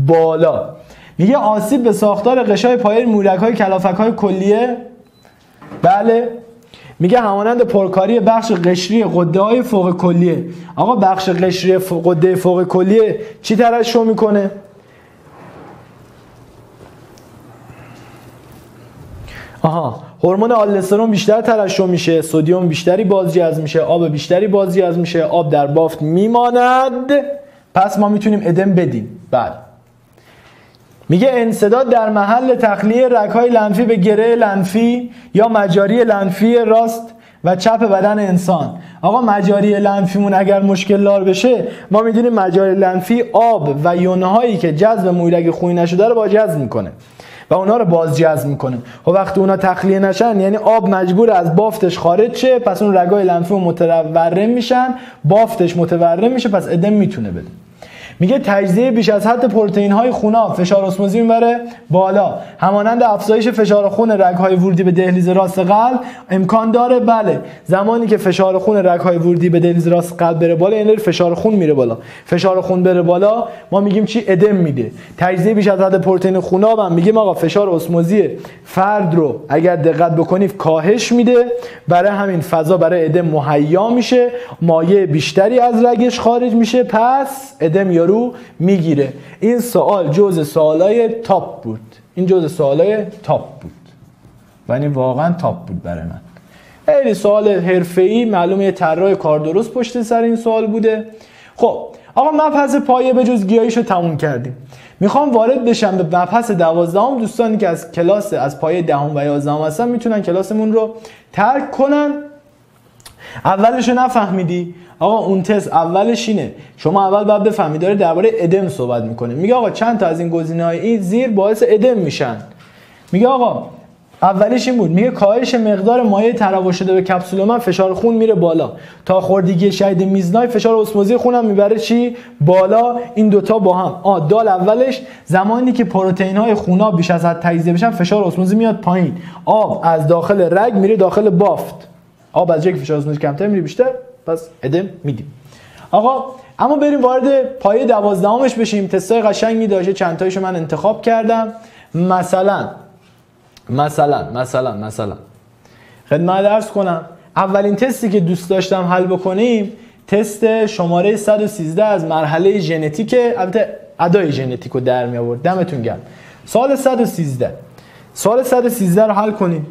بالا. میگه آسیب به ساختار قشای پایه مورک های کلافک های کلیه؟ بله. میگه همانند پرکاری بخش قشری قده های فوق کلیه. آقا بخش قشری قده فوق کلیه چی ترشح می‌کنه؟ آها هورمون آلسترون بیشتر ترشح میشه سدیم بیشتری بازجذب میشه آب بیشتری بازجذب میشه آب در بافت میماند. پس ما می‌تونیم ادم بدیم. بله. میگه انصداد در محل تخلیه رگهای لنفی به گره لنفی یا مجاری لنفی راست و چپ بدن انسان. آقا مجاری لنفیمون اگر مشکل دار بشه ما می‌دونیم مجاری لنفی آب و یونهایی که جذب مویلگ خونی نشده رو با جذب می‌کنه و اونا رو باز جذب می‌کنه. خب وقتی اونا تخلیه نشن یعنی آب مجبور از بافتش خارج شه پس اون رگای لنفی متورم میشن بافتش متورم میشه پس ادم می‌تونه بده. میگه تجزیه بیش از حد پروتئین های خونا فشار اسموزی می‌بره بالا. همانند افزایش فشار خون رگ های ورودی به دهلیز راست قلب امکان داره. بله زمانی که فشار خون رگ های ورودی به دهلیز راست قلب بره بالا یعنی فشار خون میره بالا. فشار خون بره بالا ما میگیم چی؟ ادم میده. تجزیه بیش از حد پروتئین خوناب هم میگیم آقا فشار اسموزی فرد رو اگر دقت بکنید کاهش میده. برای همین فضا برای ادم مهیا میشه. مایع بیشتری از رگش خارج میشه. پس ادم یارو می‌گیره. این سوال جز سوالای تاپ بود. این جز سوالای تاپ بود. و این واقعا تاپ بود برای من. خیلی سوال حرفه‌ای معلومه یه طراح کار درست پشت سر این سوال بوده. خب آقا مبحث پایه به جز گیاییشو تموم کردیم. می‌خوام وارد بشم به مبحث دوازدهم. دوستانی که از کلاس از پایه دهم و یازدهم هستن می‌تونن کلاسمون رو ترک کنن. اولش نفهمیدی؟ آقا اون تست اولش اینه. شما اول باید بفهمی داره درباره ادم صحبت می‌کنه. میگه آقا چند تا از این گزینه‌های زیر باعث ادم میشن. میگه آقا اولش این بود. میگه کاهش مقدار مایع تراوش شده به کپسول من فشار خون میره بالا. تا خوردگی شهید میزنای فشار اسموزی خونم می‌بره چی؟ بالا. این دوتا با هم. آ دال اولش زمانی که پروتئین های خونا بیش از حد تجزیه بشن فشار اسموزی میاد پایین. آب از داخل رگ میره داخل بافت. آب از که فشار اسموزی کمتر میره بیشتر پس ادم میدیم. آقا اما بریم وارد پایه دوازدهمش بشیم. تستای قشنگی داشته چند تایشو من انتخاب کردم. مثلا مثلا مثلا مثلا. خدمت درس کنم. اولین تستی که دوست داشتم حل بکنیم تست شماره 113 از مرحله ژنتیک البته ادای ژنتیک رو در می آورد دمتون گرم. سال 113 سال 113 رو حل کنیم.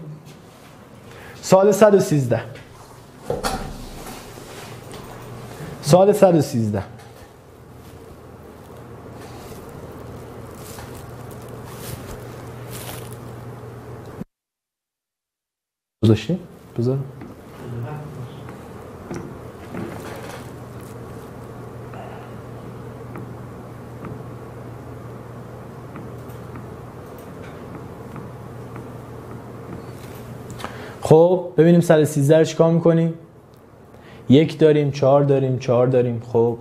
سال 113 سال 113 گذاشتی؟ بذار خب ببینیم سر 13 رو چیکار می‌کنیم؟ یک داریم چهار داریم چهار داریم خب.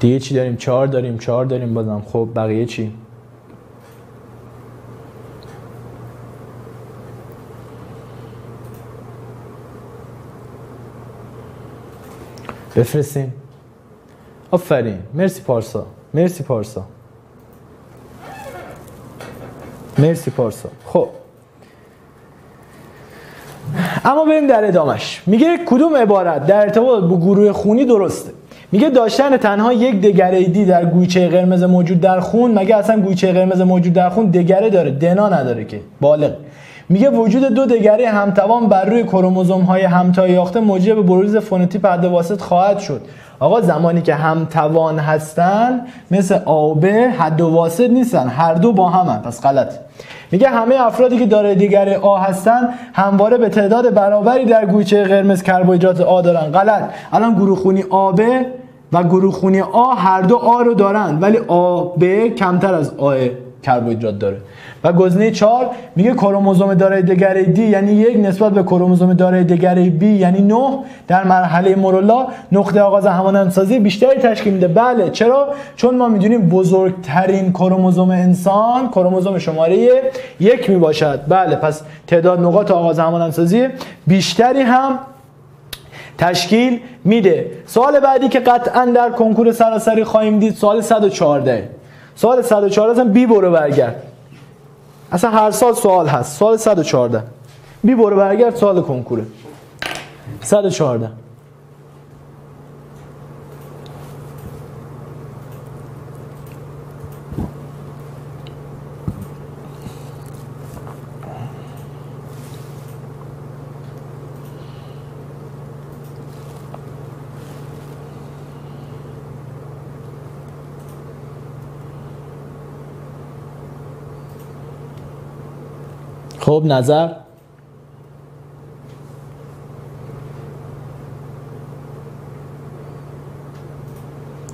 دیگه چی داریم؟ چهار داریم چهار داریم بازم. خب بقیه چی؟ بفرستیم آفرین. مرسی پارسا. مرسی پارسا. مرسی پارسا. خب. اما بریم در ادامش. میگه کدوم عبارت در ارتباط با گروه خونی درسته؟ میگه داشتن تنها یک دگره دی در گویچه قرمز موجود در خون مگه اصلا گویچه قرمز موجود در خون دگره داره؟ دنا نداره که. بالغ. میگه وجود دو دگره همتوان بر روی کروموزوم های همتای یاخته موجب بروز فونوتیپ حد واسط خواهد شد. آقا زمانی که همتوان هستن مثل آب حد واسط نیستن. هر دو با همن. پس غلط میگه همه افرادی که داره دیگر آ هستن همواره به تعداد برابری در گویچه قرمز کربوهیدرات آ دارن. غلط. الان گروه خونی آب و گروه خونی آ هر دو آ رو دارن. ولی آ کمتر از آ کربوهیدرات داره. و گزینه 4 میگه کروموزوم دارای دگره دی یعنی یک نسبت به کروموزوم دارای دگره بی یعنی 9 در مرحله مورولا نقطه آغاز همانندسازی بیشتری تشکیل میده. بله چرا؟ چون ما می‌دونیم بزرگترین کروموزوم انسان کروموزوم شماره یک می‌باشد. بله پس تعداد نقاط آغاز همانندسازی بیشتری هم تشکیل میده. سوال بعدی که قطعا در کنکور سراسری خواهیم دید سوال 114 سوال 114 اصلا بی برو برگرد. اصلا هر سال سوال هست. سوال 114 بی برو برگرد سوال کنکوره. 114 خب نظر؟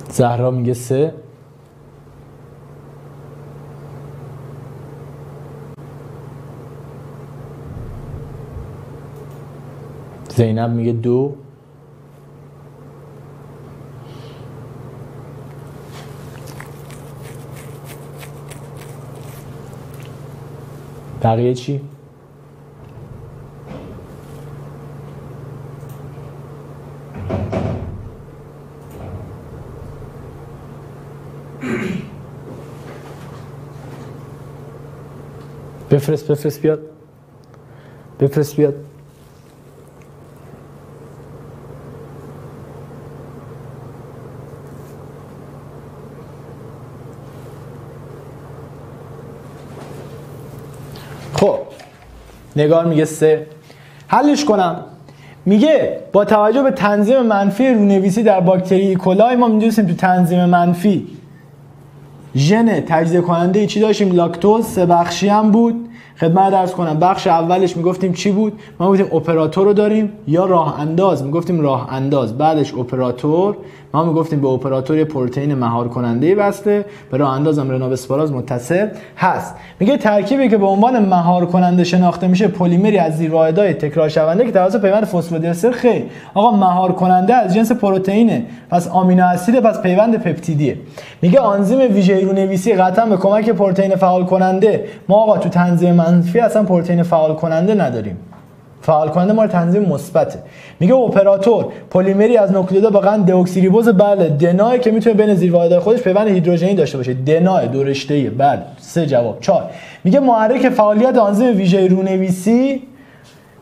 زهرا میگه سه. زینب میگه دو. بقیه چی؟ بفرست بفرست بیاد بفرست بیاد خب نگار میگه سه. حلش کنم. میگه با توجه به تنظیم منفی رونویسی در باکتری کلای ما می‌دونستیم تو تنظیم منفی. ژن تجزیه کننده چی داشتیم؟ لاکتوز سه بخشی هم بود. خدمت درس کنم بخش اولش می‌گفتیم چی بود؟ ما گفتیم اپراتور رو داریم یا راه انداز؟ می‌گفتیم راه انداز. بعدش اپراتور ما می‌گفتیم به اپراتور پروتئین مهار کننده بسته. به راه انداز هم رنابسپاراز متصل هست. میگه ترکیبی که به عنوان مهار کننده شناخته میشه پلیمری از زیرواحدهای تکرار شونده که توسط پیوند فسفودیستر خیلی آقا مهار کننده از جنس پروتئینه پس آمینو اسید پس پیوند پپتیدیه. میگه آنزیم ویژه رونویسی قطعا به کمک پروتئین فعال کننده ما آقا تو تنظیم منفی اصلا پروتئین فعال کننده نداریم. فعال کننده ما تنظیم مثبته. میگه اپراتور پلیمری از نوکلیدها با قند دئوکسیریبوز بله دنای که می‌تونه بین زیرواحدهای خودش پیوند هیدروژنی داشته باشه. دنای دو رشته بله سه جواب. چهار. میگه محرک فعالیت آنزیم ویژه رونویسی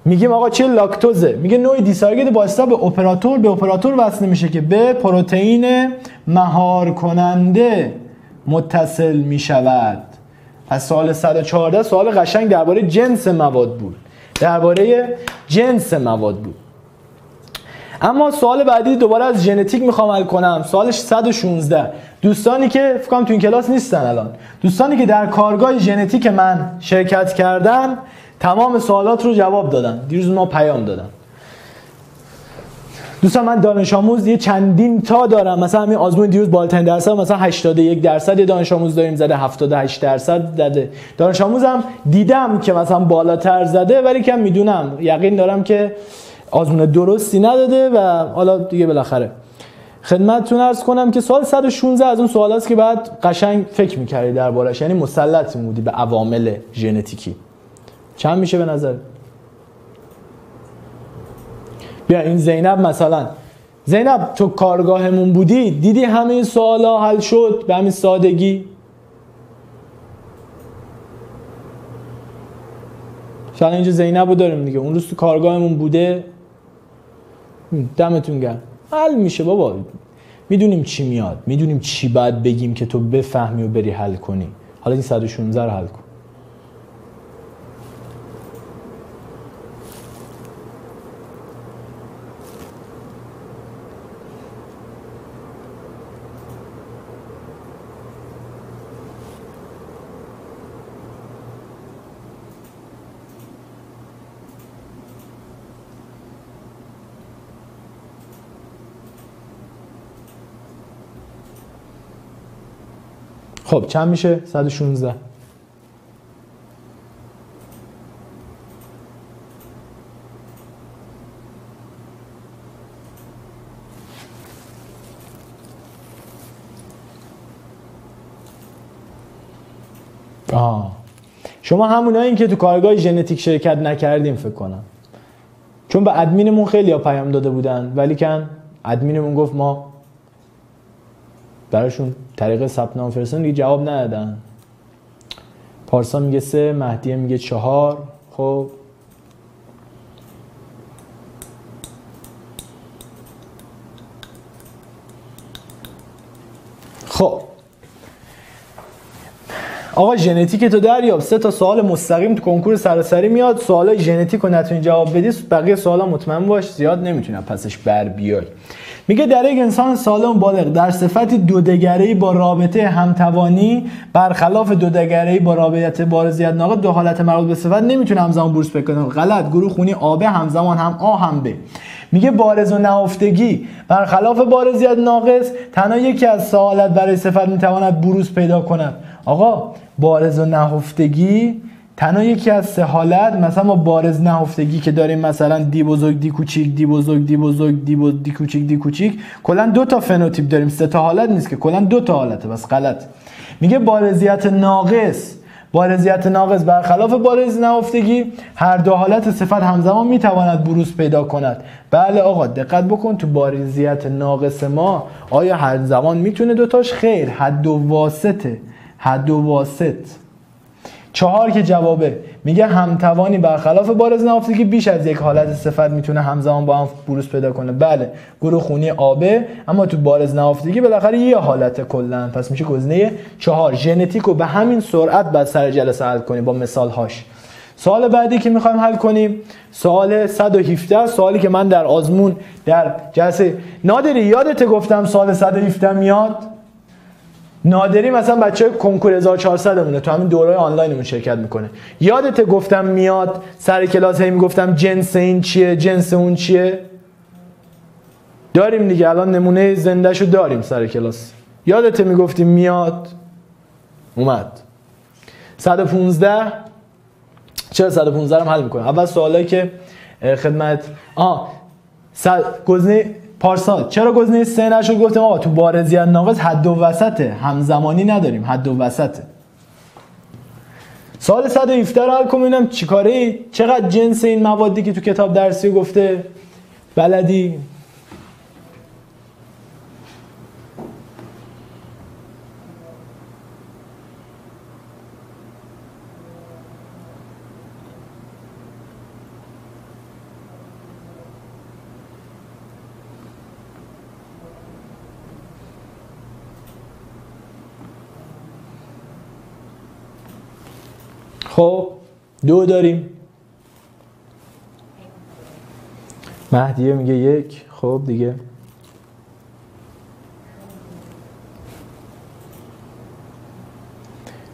میگیم آقا چه لاکتوزه؟ میگه نوع دیسارگید با به اپراتور به اپراتور وصل میشه که به پروتئین مهار کننده متصل می‌شود. از سال 114 سوال قشنگ درباره جنس مواد بود. درباره جنس مواد بود. اما سوال بعدی دوباره از ژنتیک می‌خوام حل کنم. سوالش 116 دوستانی که فکر کنم تو این کلاس نیستن الان. دوستانی که در کارگاه ژنتیک من شرکت کردن تمام سوالات رو جواب دادن. دیروز ما پیام دادن. دوستان من دانش آموز یه چندین تا دارم. مثلا همین آزمون دیروز بالاترین درصد مثلا 81 درصد دانش آموز داریم زده 78 درصد زده. دانش آموزم دیدم که مثلا بالاتر زده ولی کم می‌دونم. یقین دارم که آزمون درستی نداده و حالا دیگه بالاخره. خدمتتون ارز کنم که سال 116 از اون سوال است که بعد قشنگ فکر می‌کردی دربارش یعنی مسلط بودی به عوامل ژنتیکی. چند میشه به نظر؟ بیا این زینب مثلا. زینب تو کارگاهمون بودی؟ دیدی همه این سوالا حل شد به همین سادگی؟ شاید اینجا زینب رو داریم دیگه. اون روز تو کارگاهمون بوده. دمتون گرم. حل میشه بابا. می‌دونیم چی میاد. می‌دونیم چی باید بگیم که تو بفهمی و بری حل کنی. حالا این 116 رو حل کن. خب چند میشه؟ 116 آه. شما همونایی که تو کارگاه ژنتیک شرکت نکردیم فکر کنم. چون به ادمینمون خیلی ها پیام داده بودن ولی کن ادمینمون گفت ما براشون طریق ثبت نام فرستادن دیگه جواب ندادن. پارسا میگه سه مهدیه میگه چهار. خب. خب. آقا ژنتیک تو دریاب. سه تا سوال مستقیم تو کنکور سراسری میاد. سوال ژنتیک رو نتونی جواب بدی. بقیه سوالا مطمئن باش زیاد نمی‌تونن پسش بر بیای. میگه در یک انسان سالم بالغ در صفت دودگری با رابطه همتوانی برخلاف دودگری با رابطه بارزیت ناقص دو حالت مربوط به صفت نمی‌تونه همزمان بورس بکنه غلط گروه خونی آب همزمان هم آ هم ب. میگه بارز و نهفتگی برخلاف بارزیت ناقص تنها یکی از سوالت برای صفت می‌تواند بروز پیدا کند. آقا بارز و نهفتگی تنها یکی از سه حالت مثلا ما بارز نهفتگی که داریم مثلا دی بزرگ دی کوچیک دی بزرگ دی بزرگ دی, بزرگ، دی کوچیک دی کوچیک کلا دو تا فنوتیپ داریم. سه تا حالت نیست که کلا دو تا حالته بس غلط. میگه بارزیت ناقص. بارزیت ناقص برخلاف بارز نهفتگی هر دو حالت صفت همزمان می‌تواند بروز پیدا کند. بله آقا دقت بکن تو بارزیت ناقص ما آیا هر زمان می‌تونه دوتاش خیر؟ حد و واسطه. حد و واسط. چهار که جوابه. میگه همتوانی برخلاف بارز نهفتگی بیش از یک حالت صفت می‌تونه همزمان با هم بروز پیدا کنه. بله گروه خونی آبه اما تو بارز نهفتگی بالاخره یه حالت کلا. پس میشه گزینه چهار ژنتیک رو به همین سرعت بعد سر جلسه حل کنیم با مثال هاش سوال بعدی که می‌خوایم حل کنیم سوال 117 سوالی که من در آزمون در جلسه نادری یادت گفتم سوال 117 میاد؟ نادری مثلا بچه کنکور 1400 مونه تو همین دوره آنلاینمون شرکت می‌کنه. یادت گفتم میاد سر کلاس هی می‌گفتم جنس این چیه جنس اون چیه؟ داریم دیگه الان نمونه زنده شو داریم سر کلاس. یادت می‌گفتیم میاد؟ اومد. 115 چرا 115 هم حل می‌کنه اول سوالایی که خدمت آه گزینه پارسال چرا گزینه سه نشد گفتم آقا تو بارزیت ناقص حد و وسطه. همزمانی نداریم حد و وسطه. سال 117 رو حل کنم چیکاره چقدر جنس این موادی که تو کتاب درسی گفته؟ بلدی؟ خب دو داریم. مهدیه میگه یک خب دیگه.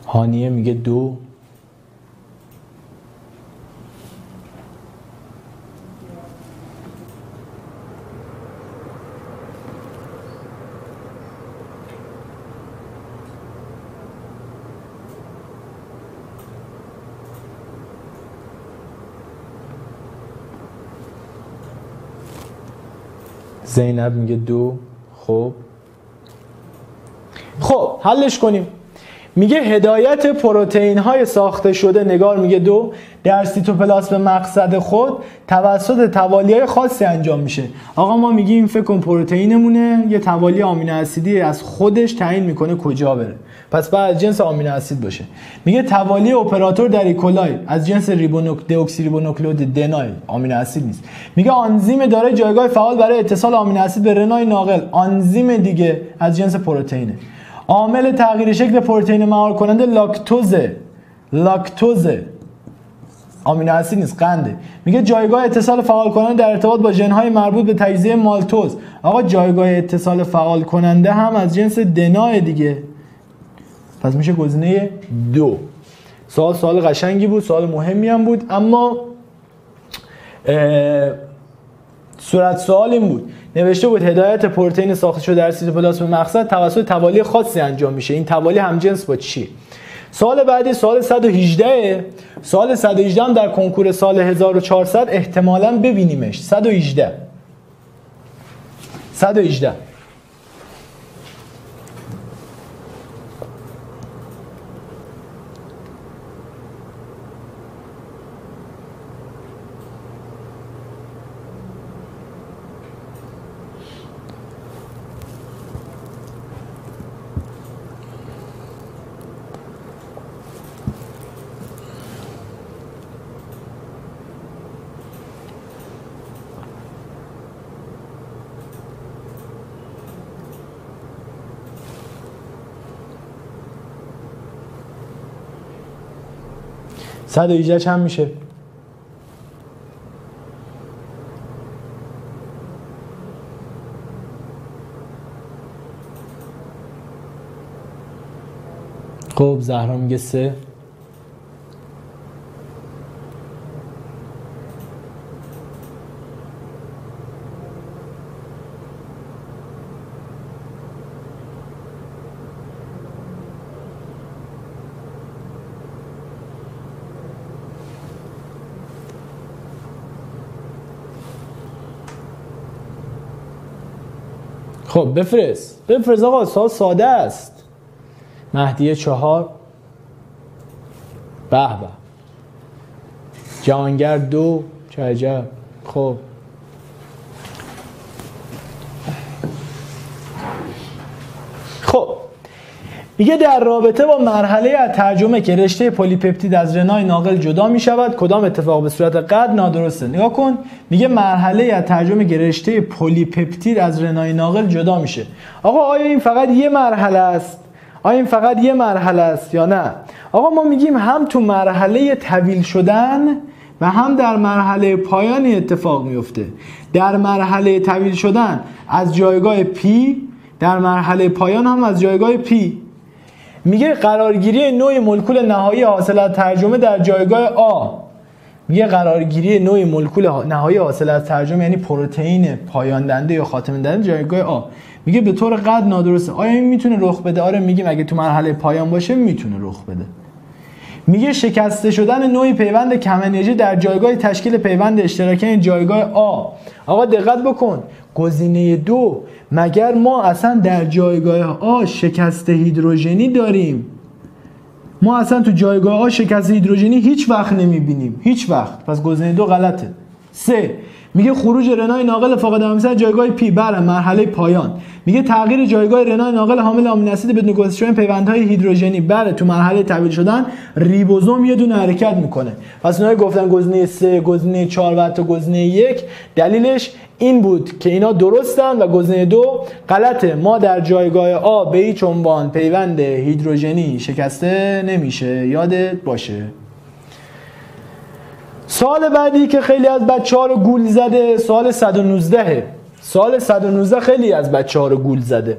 هانیه میگه دو. زینب میگه دو خب؟ خب حلش کنیم. میگه هدایت پروتئین های ساخته شده نگار میگه دو در به مقصد خود توسط توالی های خاصی انجام میشه. آقا ما میگیم فکر کن پروتئینمونه یه توالی آمینو اسیدی از خودش تعیین می‌کنه کجا بره. پس بعد جنس آمینو اسید باشه. میگه توالی اپراتور در ایکولای از جنس ریبونوک دئوکسی ریبونوکلئید دنای آمینو اسید نیست. میگه آنزیم داره جایگاه فعال برای اتصال آمینو اسید به رنای ناقل. آنزیم دیگه از جنس پروتئینه. عامل تغییر شکل پروتئین مهار کننده لاکتوزه. لاکتوزه. آمینو اسید نیست قنده. میگه جایگاه اتصال فعال کننده در ارتباط با ژنهای مربوط به تجزیه مالتوز. آقا جایگاه اتصال فعال کننده هم از جنس دنا دیگه. پس میشه گزینه دو. سوال سوال قشنگی بود سوال مهمی هم بود اما صورت سوال این بود. نوشته بود هدایت پروتئین ساخته شده در سیتوپلاسم مقصد توسط توالی خاصی انجام میشه. این توالی همجنس با چی؟ سال بعدی سال 118 سال 118 هم در کنکور سال 1400 احتمالا ببینیمش. 118 118 118 چند میشه؟ خب زهرا میگه سه. خب بفرست. بفرست آقا سال ساده است. مهدی چهار. به به. دو. چه عجب. خب. میگه در رابطه با مرحله از ترجمه که رشته پلیپپتید از رنای ناقل جدا می شود کدام اتفاق به صورت قد نادرسته؟ نگاه کن. میگه مرحله از ترجمه که رشته پلیپپتید از رنای ناقل جدا میشه. آقا آیا این فقط یه مرحله است؟ آیا این فقط یه مرحله است یا نه؟ آقا ما میگیم هم تو مرحله طویل شدن و هم در مرحله پایانی اتفاق میفته در مرحله طویل شدن از جایگاه P در مرحله پایان هم از جایگاه P. میگه قرارگیری نوع مولکول نهایی حاصل از ترجمه در جایگاه A میگه قرارگیری نوع مولکول نهایی حاصل از ترجمه یعنی پروتئین پایان دنده یا خاتمه دنده جایگاه آ میگه به طور قد نادرسته. آیا این می‌تونه رخ بده؟ آره میگیم اگه تو مرحله پایان باشه می‌تونه رخ بده. میگه شکسته شدن نوعی پیوند کم انرژی در جایگاه تشکیل پیوند اشتراکی جایگاه آ. آقا دقت بکن. گزینه دو مگر ما اصلا در جایگاه آ شکست هیدروژنی داریم؟ ما اصلا تو جایگاه آ شکست هیدروژنی هیچ وقت نمی‌بینیم. هیچ وقت. پس گزینه دو غلطه. سه میگه خروج رنای ناقل فاقد امین جایگاه پی بر مرحله پایان. میگه تغییر جایگاه رنای ناقل حامل آمین اسید بدون گذاشتن پیوندهای هیدروژنی. بله تو مرحله تبدیل شدن ریبوزوم یه دونه حرکت می‌کنه. پس اونایی گفتن گزینه 3 گزینه 4 و حتی گزینه 1 دلیلش این بود که اینا درستن و گزینه دو غلطه. ما در جایگاه آ به هیچ عنوان پیوند هیدروژنی شکسته نمیشه. یادت باشه. سال بعدی که خیلی از بچه ها رو گول زده سال 119 سال 119 خیلی از بچه ها رو گول زده.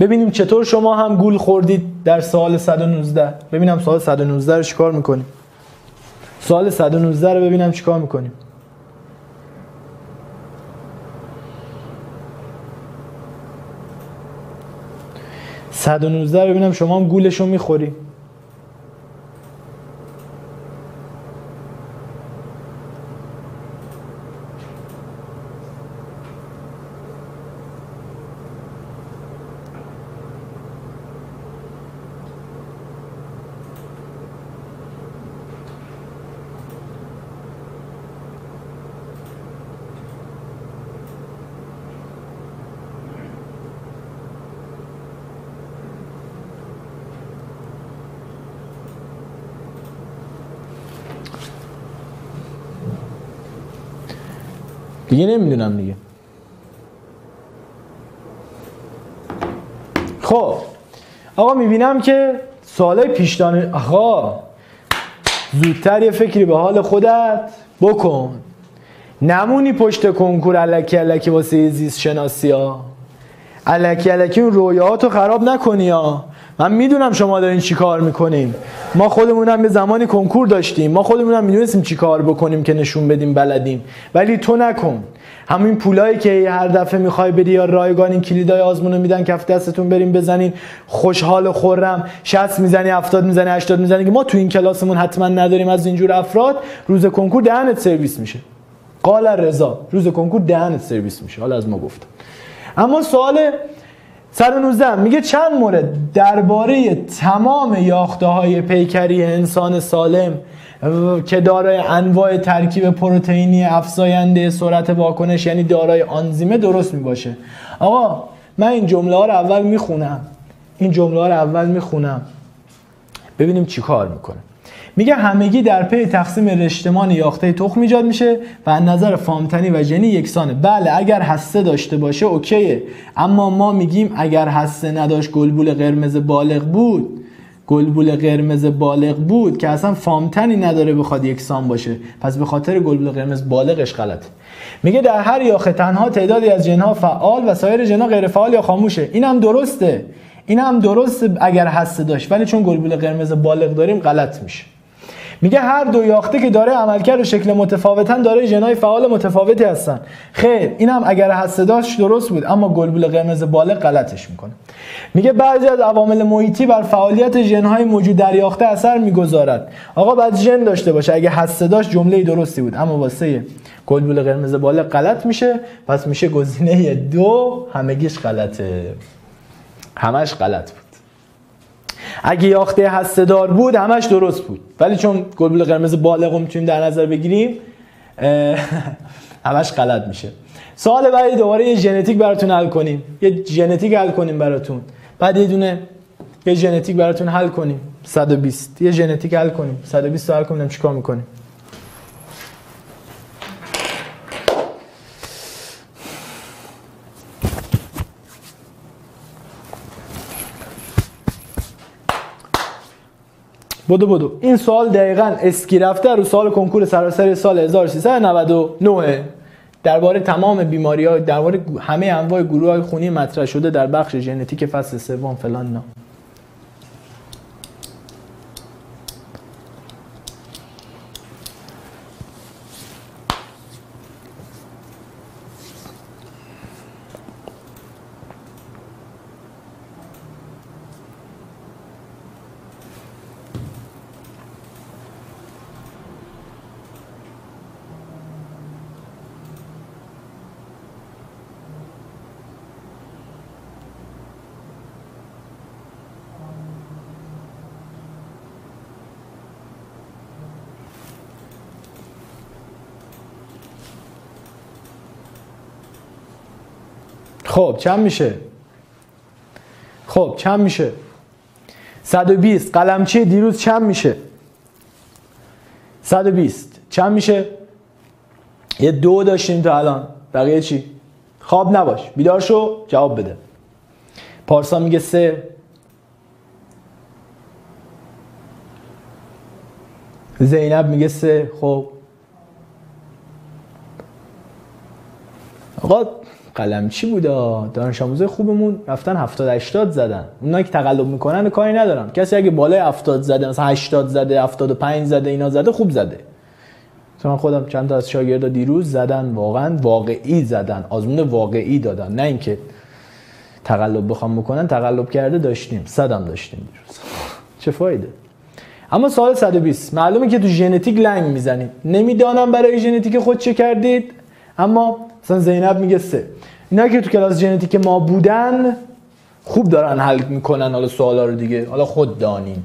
ببینیم چطور شما هم گول خوردید در سال 119 ببینم سال 119 رو چیکار می‌کنیم؟ سال 119 رو ببینم چیکار می‌کنیم؟ صد و نوزده ببینم شما هم گولش رو می‌خوری. دیگه نمی‌دونم دیگه. خب آقا می‌بینم که سوالای پیشتان آقا زودتر یه فکری به حال خودت بکن. نمونی پشت کنکور علکی علکی واسه زیست شناسی ها. علکی علکی اون رویاهاتو خراب نکنی ها. من می‌دونم شما دارین چی کار می‌کنیم ما خودمون هم به زمانی کنکور داشتیم. ما خودمون هم می‌دونستیم چی کار بکنیم که نشون بدیم بلدیم. ولی تو نکن. همین پولایی که هر دفعه می‌خوای بری یا رایگان این کلیدای آزمون میدن کف دستتون بریم بزنین. خوشحال و خورم. 60 می‌زنی 70 می‌زنی 80 می‌زنی که ما تو این کلاسمون حتما نداریم. از اینجور افراد روز کنکور دهنت سرویس میشه. قال رضا روز کنکور دهنت سرویس میشه. حالا از ما گفتم. اما سوال 119 میگه چند مورد؟ درباره تمام یاخته های پیکری انسان سالم که دارای انواع ترکیب پروتئینی افزاینده سرعت واکنش یعنی دارای آنزیمه درست می باشه آقا من این جمله ها رو اول می‌خونم. این جمله ها رو اول می‌خونم. ببینیم چی کار می‌کنه. میگه همگی در پی تقسیم رشتمان یاخته تخم ایجاد میشه و از نظر فامتنی و ژنی یکسانه. بله اگر هسته داشته باشه اوکیه. اما ما میگیم اگر هسته نداشت گلبول قرمز بالغ بود. گلبول قرمز بالغ بود که اصلا فامتنی نداره بخواد یکسان باشه. پس به خاطر گلبول قرمز بالغش غلط میگه در هر یاخه تنها تعدادی از جنها فعال و سایر جنها غیر فعال یا خاموشه. این هم درسته. این هم درسته اگر هسته داشت. ولی چون گلبول قرمز بالغ داریم غلط میشه. میگه هر دو یاخته که داره عملکرد و شکل متفاوتن داره ژنهای فعال متفاوتی هستن. خیر اینم اگر هسته داشت درست بود اما گلبول قرمز بالغ غلطش می‌کنه. میگه بعضی از عوامل محیطی بر فعالیت ژنهای موجود در یاخته اثر می‌گذارد. آقا بعد ژن داشته باشه اگه هسته داشت جمله درستی بود. اما واسه گلبول قرمز بالغ غلط میشه پس میشه گزینه دو همگیش غلطه. همش غلط بود. اگه یاخته هسته دار بود همش درست بود. ولی چون گلبول قرمز بالغ رو می‌تونیم در نظر بگیریم همش غلط میشه. سوال بعدی دوباره یه ژنتیک براتون حل کنیم. یه ژنتیک حل کنیم براتون. بعد یه دونه یه ژنتیک براتون حل کنیم. 120 یه ژنتیک حل کنیم. 120 حل کنیم. چیکار می‌کنیم. بدو بدو. این سوال دقیقا اسکی رفته رو سال کنکور سراسری سال 1399 درباره تمام بیماری ها درباره همه انواع گروه های خونی مطرح شده در بخش ژنتیک فصل سوم فلان نه خب چند میشه؟ خب چند میشه؟ 120 قلمچی دیروز چند میشه؟ 120 چند میشه؟ یه دو داشتیم تا الان. بقیه چی؟ خواب نباش. بیدار شو جواب بده. پارسا میگه سه. زینب میگه سه. خب. آقا قلم چی بودا دانش آموزای خوبمون رفتن 70 80 زدن. اونایی که تقلب می‌کنن کاری ندارم کسی اگه بالای 70 زده مثلا 80 زده 75 زده اینا زده خوب زده. من خودم چند تا از شاگردا دیروز زدن واقعا واقعی زدن آزمون واقعی دادن. نه اینکه تقلب بخوام بکنن تقلب کرده داشتیم. صدم داشتیم دیروز. چه فایده؟ اما سال 120 معلومه که تو ژنتیک لنگ می‌زنید نمی‌دانم برای ژنتیک خود چه کردید. اما مثلا زینب میگه سه. اینا که تو کلاس ژنتیک ما بودن خوب دارن حل می‌کنن حالا سوالا رو دیگه. حالا خود دانین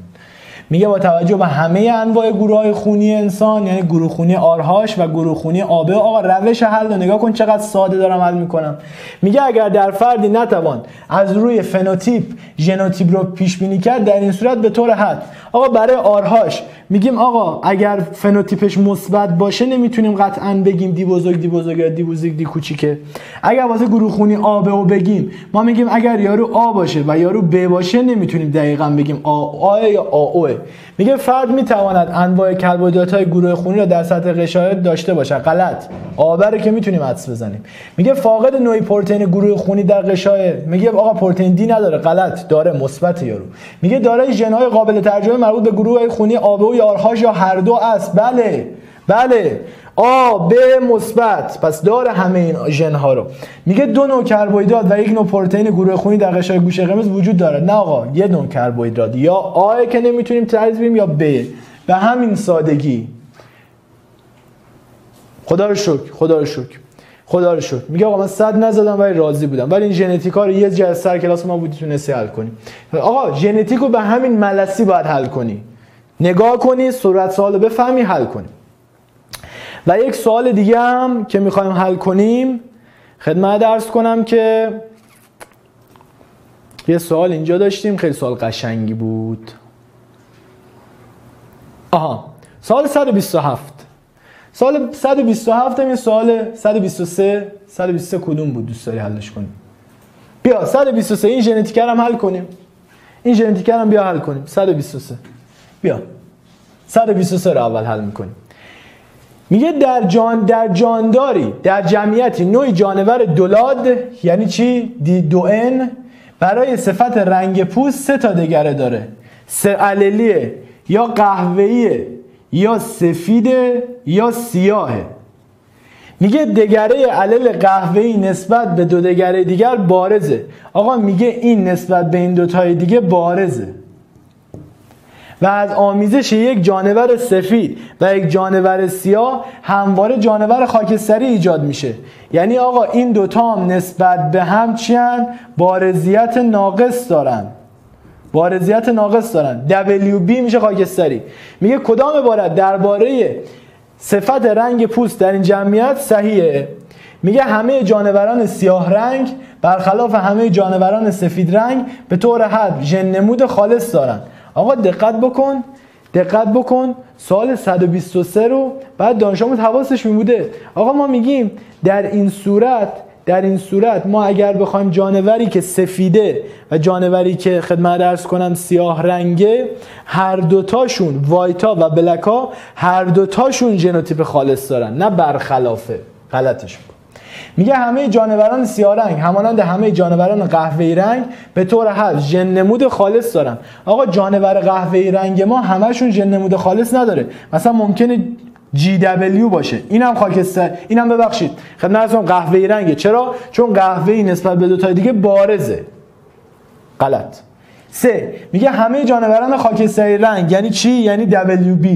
میگه با توجه به همه انواع گروه های خونی انسان یعنی گروه خونی Rh و گروه خونی آبه آقا روش حل رو نگاه کن چقدر ساده دارم حل می‌کنم. میگه اگر در فردی نتوان از روی فنوتیپ ژنوتیپ رو پیش بینی کرد در این صورت به طور حتم. آقا برای Rh میگیم آقا اگر فنوتیپش مثبت باشه نمی‌تونیم قطعا بگیم D بزرگ D بزرگ D بزرگ D کوچیکه. اگر واسه گروه خونی آ و بگیم ما میگیم اگر یارو آ باشه و یارو ب باشه نمی‌تونیم دقیقا بگیم آ آ یا آ او میگه فرد می‌تواند انواع کربوهیدرات های گروه خونی را در سطح غشای داشته باشه غلط. آبره که می‌تونیم حدس بزنیم. میگه فاقد نوعی پروتئین گروه خونی در غشای میگه آقا پروتئین دی نداره. غلط. داره. مثبت یارو. میگه دارای ژنهای قابل ترجمه مربوط به گروه خونی آب و یارهاش یا هر دو است. بله. بله. آ ب مثبت. پس داره همه این ژن ها رو. میگه دو نوع کربوهیدرات و یک نوع پروتئین گروه خونی در قشای گوشه قرمز وجود داره نه آقا یه نوع کربوهیدرات. یا آ که نمی‌تونیم تعریف کنیم یا ب. به همین سادگی. خدا رو شکر خدا رو شکر خدا رو شکر. میگه آقا من صد نزدم ولی راضی بودم. ولی این ژنتیک رو یه جلسه سر کلاس ما بودی تونستی حل کنی. آقا ژنتیک رو به همین ملسی باید حل کنی. نگاه کنی صورت سوال بفهمی حل کنی. و یک سوال دیگه هم که می‌خوایم حل کنیم. خدمت درس کنم که یه سوال اینجا داشتیم خیلی سوال قشنگی بود. آها سوال 127 سال 127 هم یه سوال 123 123 کدوم بود؟ دوست داری حلش کنیم بیا 123 این ژنتیکر هم حل کنیم. این ژنتیکر هم بیا حل کنیم. 123 بیا. 123 رو اول حل می‌کنیم. میگه در جان در جانداری در جمعیتی نوعی جانور دولاد یعنی چی؟ دی دو ان برای صفت رنگ پوست سه تا دگره داره. سه عللیه یا قهوه‌ایه یا سفیده یا سیاهه. میگه دگره علل قهوه‌ای نسبت به دو دگره دیگر بارزه. آقا میگه این نسبت به این دوتای دیگه بارزه. و از آمیزش یک جانور سفید و یک جانور سیاه همواره جانور خاکستری ایجاد میشه. یعنی آقا این دوتا هم نسبت به هم چیان بارزیت ناقص دارن. بارزیت ناقص دارن. WB میشه خاکستری. میگه کدام عبارت؟ درباره صفت رنگ پوست در این جمعیت صحیحه. میگه همه جانوران سیاه رنگ برخلاف همه جانوران سفید رنگ به طور حد ژن نمود خالص دارن. آقا دقت بکن دقت بکن سال 123 رو بعد دانش آموز حواسش میبوده آقا ما میگیم در این صورت در این صورت ما اگر بخوایم جانوری که سفیده و جانوری که خدمت درس کنم سیاه رنگه هر دوتاشون وایتا و بلکا هر دوتاشون ژنوتیپ خالص دارن نه برخلافه. غلطش میگه همه جانوران سیاه رنگ همانند همه جانوران قهوه‌ای رنگ به طور حد ژن نمود خالص دارن. آقا جانور قهوه‌ای رنگ ما همشون ژن نمود خالص نداره. مثلا ممکنه GW باشه. اینم خاکستر. اینم ببخشید. خدمتتون قهوه‌ای رنگه. چرا؟ چون قهوه‌ای نسبت به دو تا دیگه بارزه. غلط. سه میگه همه جانوران خاکستری رنگ. یعنی چی؟ یعنی WB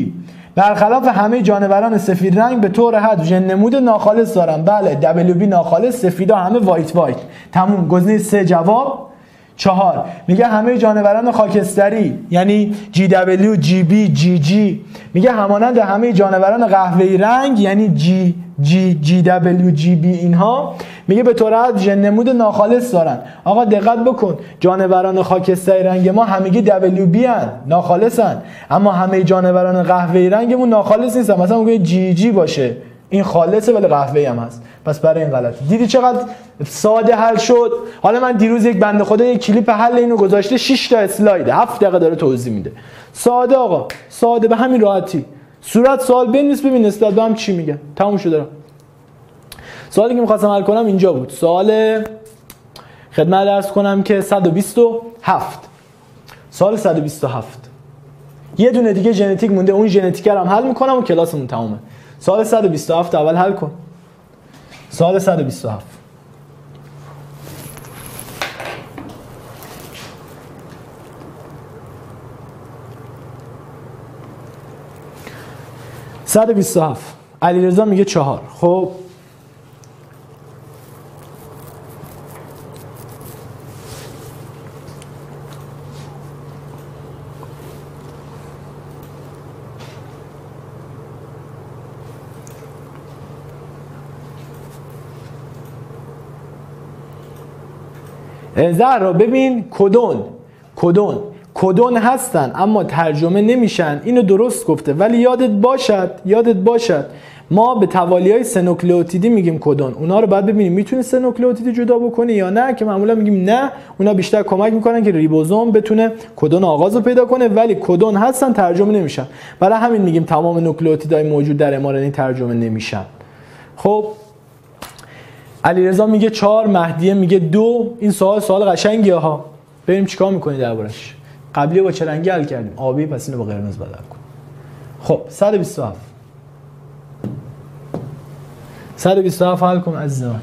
برخلاف همه جانوران سفید رنگ به طور حد ژن نمود ناخالص دارن بله WB ناخالص سفیدا همه وایت وایت. تموم. گزینه سه جواب. چهار. میگه همه جانوران خاکستری یعنی GW, GB, GG میگه همانند همه جانوران قهوه‌ای رنگ یعنی G, G, GW, GB اینها میگه به طور ژن نمود ناخالص دارن. آقا دقت بکن جانوران خاکستری رنگ ما همگی WB هن ناخالصن. اما همه جانوران قهوه‌ای رنگمون ناخالص نیستن. مثلا میگه جی جی باشه. این خالصه ولی قهوه‌ای هم هست. پس برای این غلط. دیدی چقدر ساده حل شد؟ حالا من دیروز یک بنده خدا یک کلیپ حل اینو گذاشته 6 تا اسلاید 7 دقیقه داره توضیح میده. ساده آقا ساده به همین راحتی. صورت سوال بنویس ببین نسبت به هم چی میگه. تموم شده سوالی که می‌خواستم حل کنم اینجا بود. سوال خدمت درس کنم که 127 سال 127 یه دونه دیگه ژنتیک مونده اون ژنتیک هم حل می‌کنم و کلاسمون تمومه. سال 127 اول حل کن. سال 127 127 علیرضا میگه چهار. خب رو ببین کدون کدون. کدون هستن اما ترجمه نمیشن. اینو درست گفته. ولی یادت باشد یادت باشد. ما به توالی های سنوکلئوتیدی میگیم کدون. اونا رو باید ببینیم. می‌تونی سنوکلئوتیدی جدا بکنی یا نه؟ که معمولا میگیم نه. اونا بیشتر کمک می‌کنن که ریبوزوم بتونه کدون آغاز رو پیدا کنه. ولی کدون هستن ترجمه نمیشن. برای همین میگیم تمام نوکلئوتیدهای موجود در ام ترجمه نمیشن. خب علیرضا میگه چهار مهدیه میگه دو. این سوال سوال قشنگیه ها. بریم چیکار می‌کنی دربارش؟ قبلی با چه رنگی حل کردیم. آبی پس اینو با قرمز بدل کن. خب 127 127 حل کن عزیز من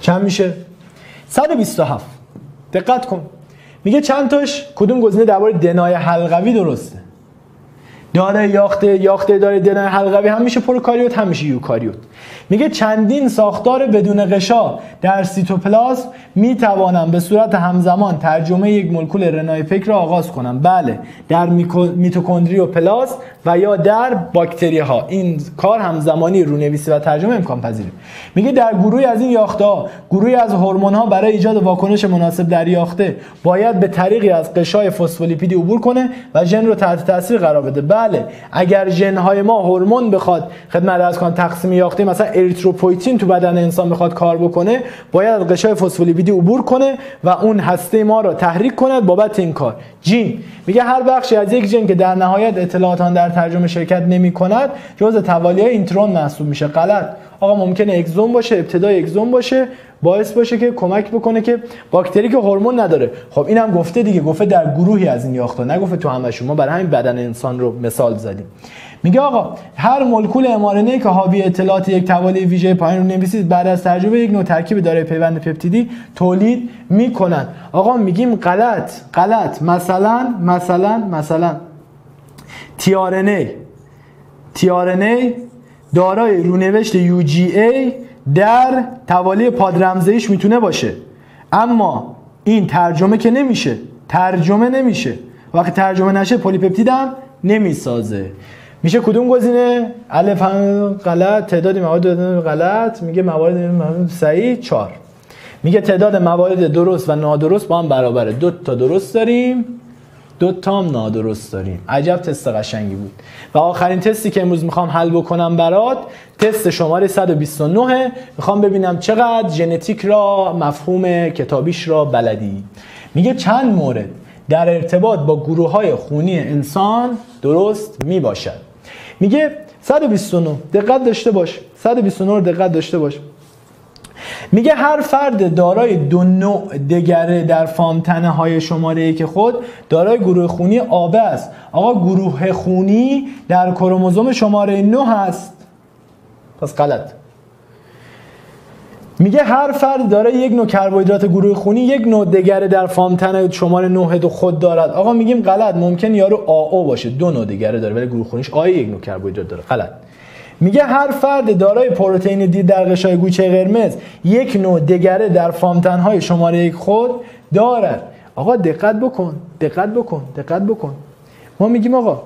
چند میشه؟ 127 دقت کن. میگه چند تاش؟ کدوم گزینه درباره دنای حلقوی درسته؟ داره یاخته یاخته داره دنای حلقوی هم میشه پروکاریوت هم یوکاریوت. میگه چندین ساختار بدون غشا در سیتوپلازم می‌توانم به صورت همزمان ترجمه یک مولکول رنایپک را آغاز کنم. بله در میتوکندری و پلاس و یا در باکتری ها. این کار همزمانی رونویسی و ترجمه امکان پذیره. میگه در گروهی از این یاخته ها گروهی از هورمون ها برای ایجاد واکنش مناسب در یاخته باید به طریقی از غشای فسفولیپیدی عبور کنه و ژن رو تحت تاثیر قرار بده. بله. اگر ژن های ما هورمون بخواد خدمتت عرض کنم تقسیم یاخته مثلا اریتروپویتین تو بدن انسان بخواد کار بکنه باید از غشای فسفولیپیدی عبور کنه و اون هسته ما رو تحریک کنه بابت این کار. جیم. میگه هر بخشی از یک ژن که در نهایت اطلاعات در ترجمه شرکت نمی کند جز توالی اینترون محسوب میشه. غلط. آقا ممکنه اگزون باشه ابتدای اگزون باشه باعث باشه که کمک بکنه که باکتری که هورمون نداره. خب اینم گفته دیگه گفته در گروهی از این یاختا نگفته تو همه شما برای همین بدن انسان رو مثال زدیم. میگه آقا هر مولکول ام که حاوی اطلاعات یک توالی ویژه پایین رو نویسید بعد از تجربه یک نوع ترکیب دارای پیوند پپتیدی تولید می‌کنن آقا میگیم غلط غلط. مثلا مثلا مثلا. تیارنی تیارنی دارای رونوشت ای در توالی پادرمزهیش می‌تونه باشه. اما این ترجمه که نمیشه ترجمه نمیشه. وقتی ترجمه نشه پلیپپتید هم نمی‌سازه. میشه کدوم گزینه؟ الف غلط تعداد موارد غلط. میگه موارد صحیح 4 میگه تعداد موارد درست و نادرست با هم برابره. دو تا درست داریم. دو تا هم نادرست داریم. عجب تست قشنگی بود. و آخرین تستی که امروز می‌خوام حل بکنم برات تست شماره 129 می‌خوام ببینم چقدر ژنتیک را مفهوم کتابیش را بلدی. میگه چند مورد در ارتباط با گروه های خونی انسان درست می‌باشد. میگه 129 دقت داشته باش. 129 رو دقت داشته باش. میگه هر فرد دارای دو نوع دگره در فامتنه های شماره ای که خود دارای گروه خونی آب است. آقا گروه خونی در کروموزوم شماره 9 هست. پس غلط. میگه هر فرد داره یک نوع کربوهیدرات گروه خونی یک نوع دگره در فامتن شماره 9 دو خود دارد. آقا میگیم غلط. ممکن یارو آو باشه. دو نوع دگره داره ولی گروه خونیش آی یک نوع کربوهیدرات داره. غلط. میگه هر فرد دارای پروتئین دی در غشای گوچه قرمز یک نوع دگره در فامتن های شماره یک خود دارد. آقا دقت بکن دقت بکن دقت بکن. ما میگیم آقا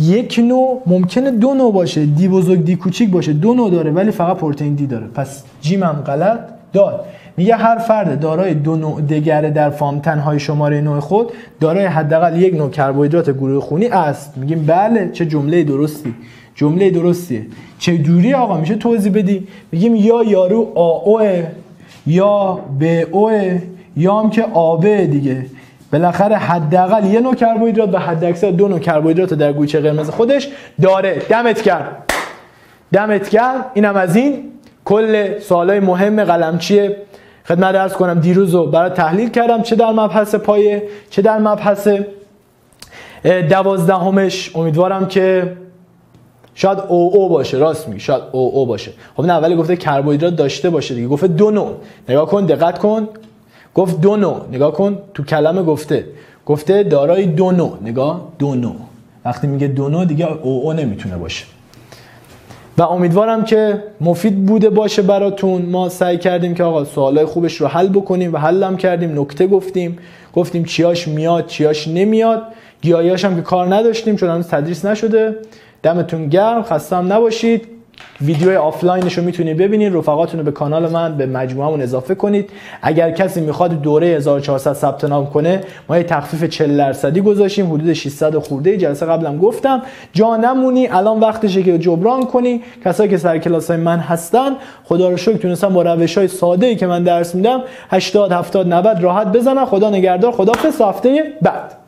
یک نوع ممکنه دو نوع باشه دی بزرگ دی کوچیک باشه دو نوع داره ولی فقط پروتئین دی داره. پس جیم هم غلط داد. میگه هر فرد دارای دو نوع دگره در فامتن های شماره نوع خود دارای حداقل یک نوع کربوهیدرات گروه خونی است. میگیم بله چه جمله درستی. جمله درستیه. چه دوری آقا؟ میشه توضیح بدی؟ میگیم یا یارو آ یا ب او یا هم که آبه دیگه. بالاخره حداقل یه نوع کربوهیدرات و حداکثر دو نوع کربوهیدرات در گوچه قرمز خودش داره. دمت کرد دمت کرد اینم از این. کل سوالای مهم قلمچی خدمت درس کنم دیروز رو برای تحلیل کردم چه در مبحث پایه چه در مبحث دوازدهمش. امیدوارم که شاید او او باشه راست میگی. شاید او او باشه. خب نه اولی گفته کربوهیدرات داشته باشه دیگه. گفته دو نوع. نگاه کن دقت کن. گفت دو نوع. نگاه کن تو کلمه گفته. گفته دارای دو نوع. نگاه دو نوع. وقتی میگه دو نوع دیگه او او نمی‌تونه باشه. و امیدوارم که مفید بوده باشه براتون. ما سعی کردیم که آقا سوالای خوبش رو حل بکنیم و حلم کردیم. نکته گفتیم. گفتیم چیاش میاد چیاش نمیاد. گیاهیاش هم که کار نداشتیم چون هنوز تدریس نشده. دمتون گرم خسته هم نباشید. ویدیو آفلاینش رو می‌تونید ببینید. رفقاتون رو به کانال من به مجموعمون اضافه کنید. اگر کسی می‌خواد دوره 1400 ثبت نام کنه ما یه تخفیف 40 درصدی گذاشتیم. حدود 600 خورده جلسه قبلم گفتم. جا نمونی. الان وقتشه که جبران کنی. کسایی که سر کلاس های من هستن خدا رو شکر تونستم با روش های ساده ای که من درس میدم 80 70 90 راحت بزنن. خدا نگهدار. خدا هفته بعد.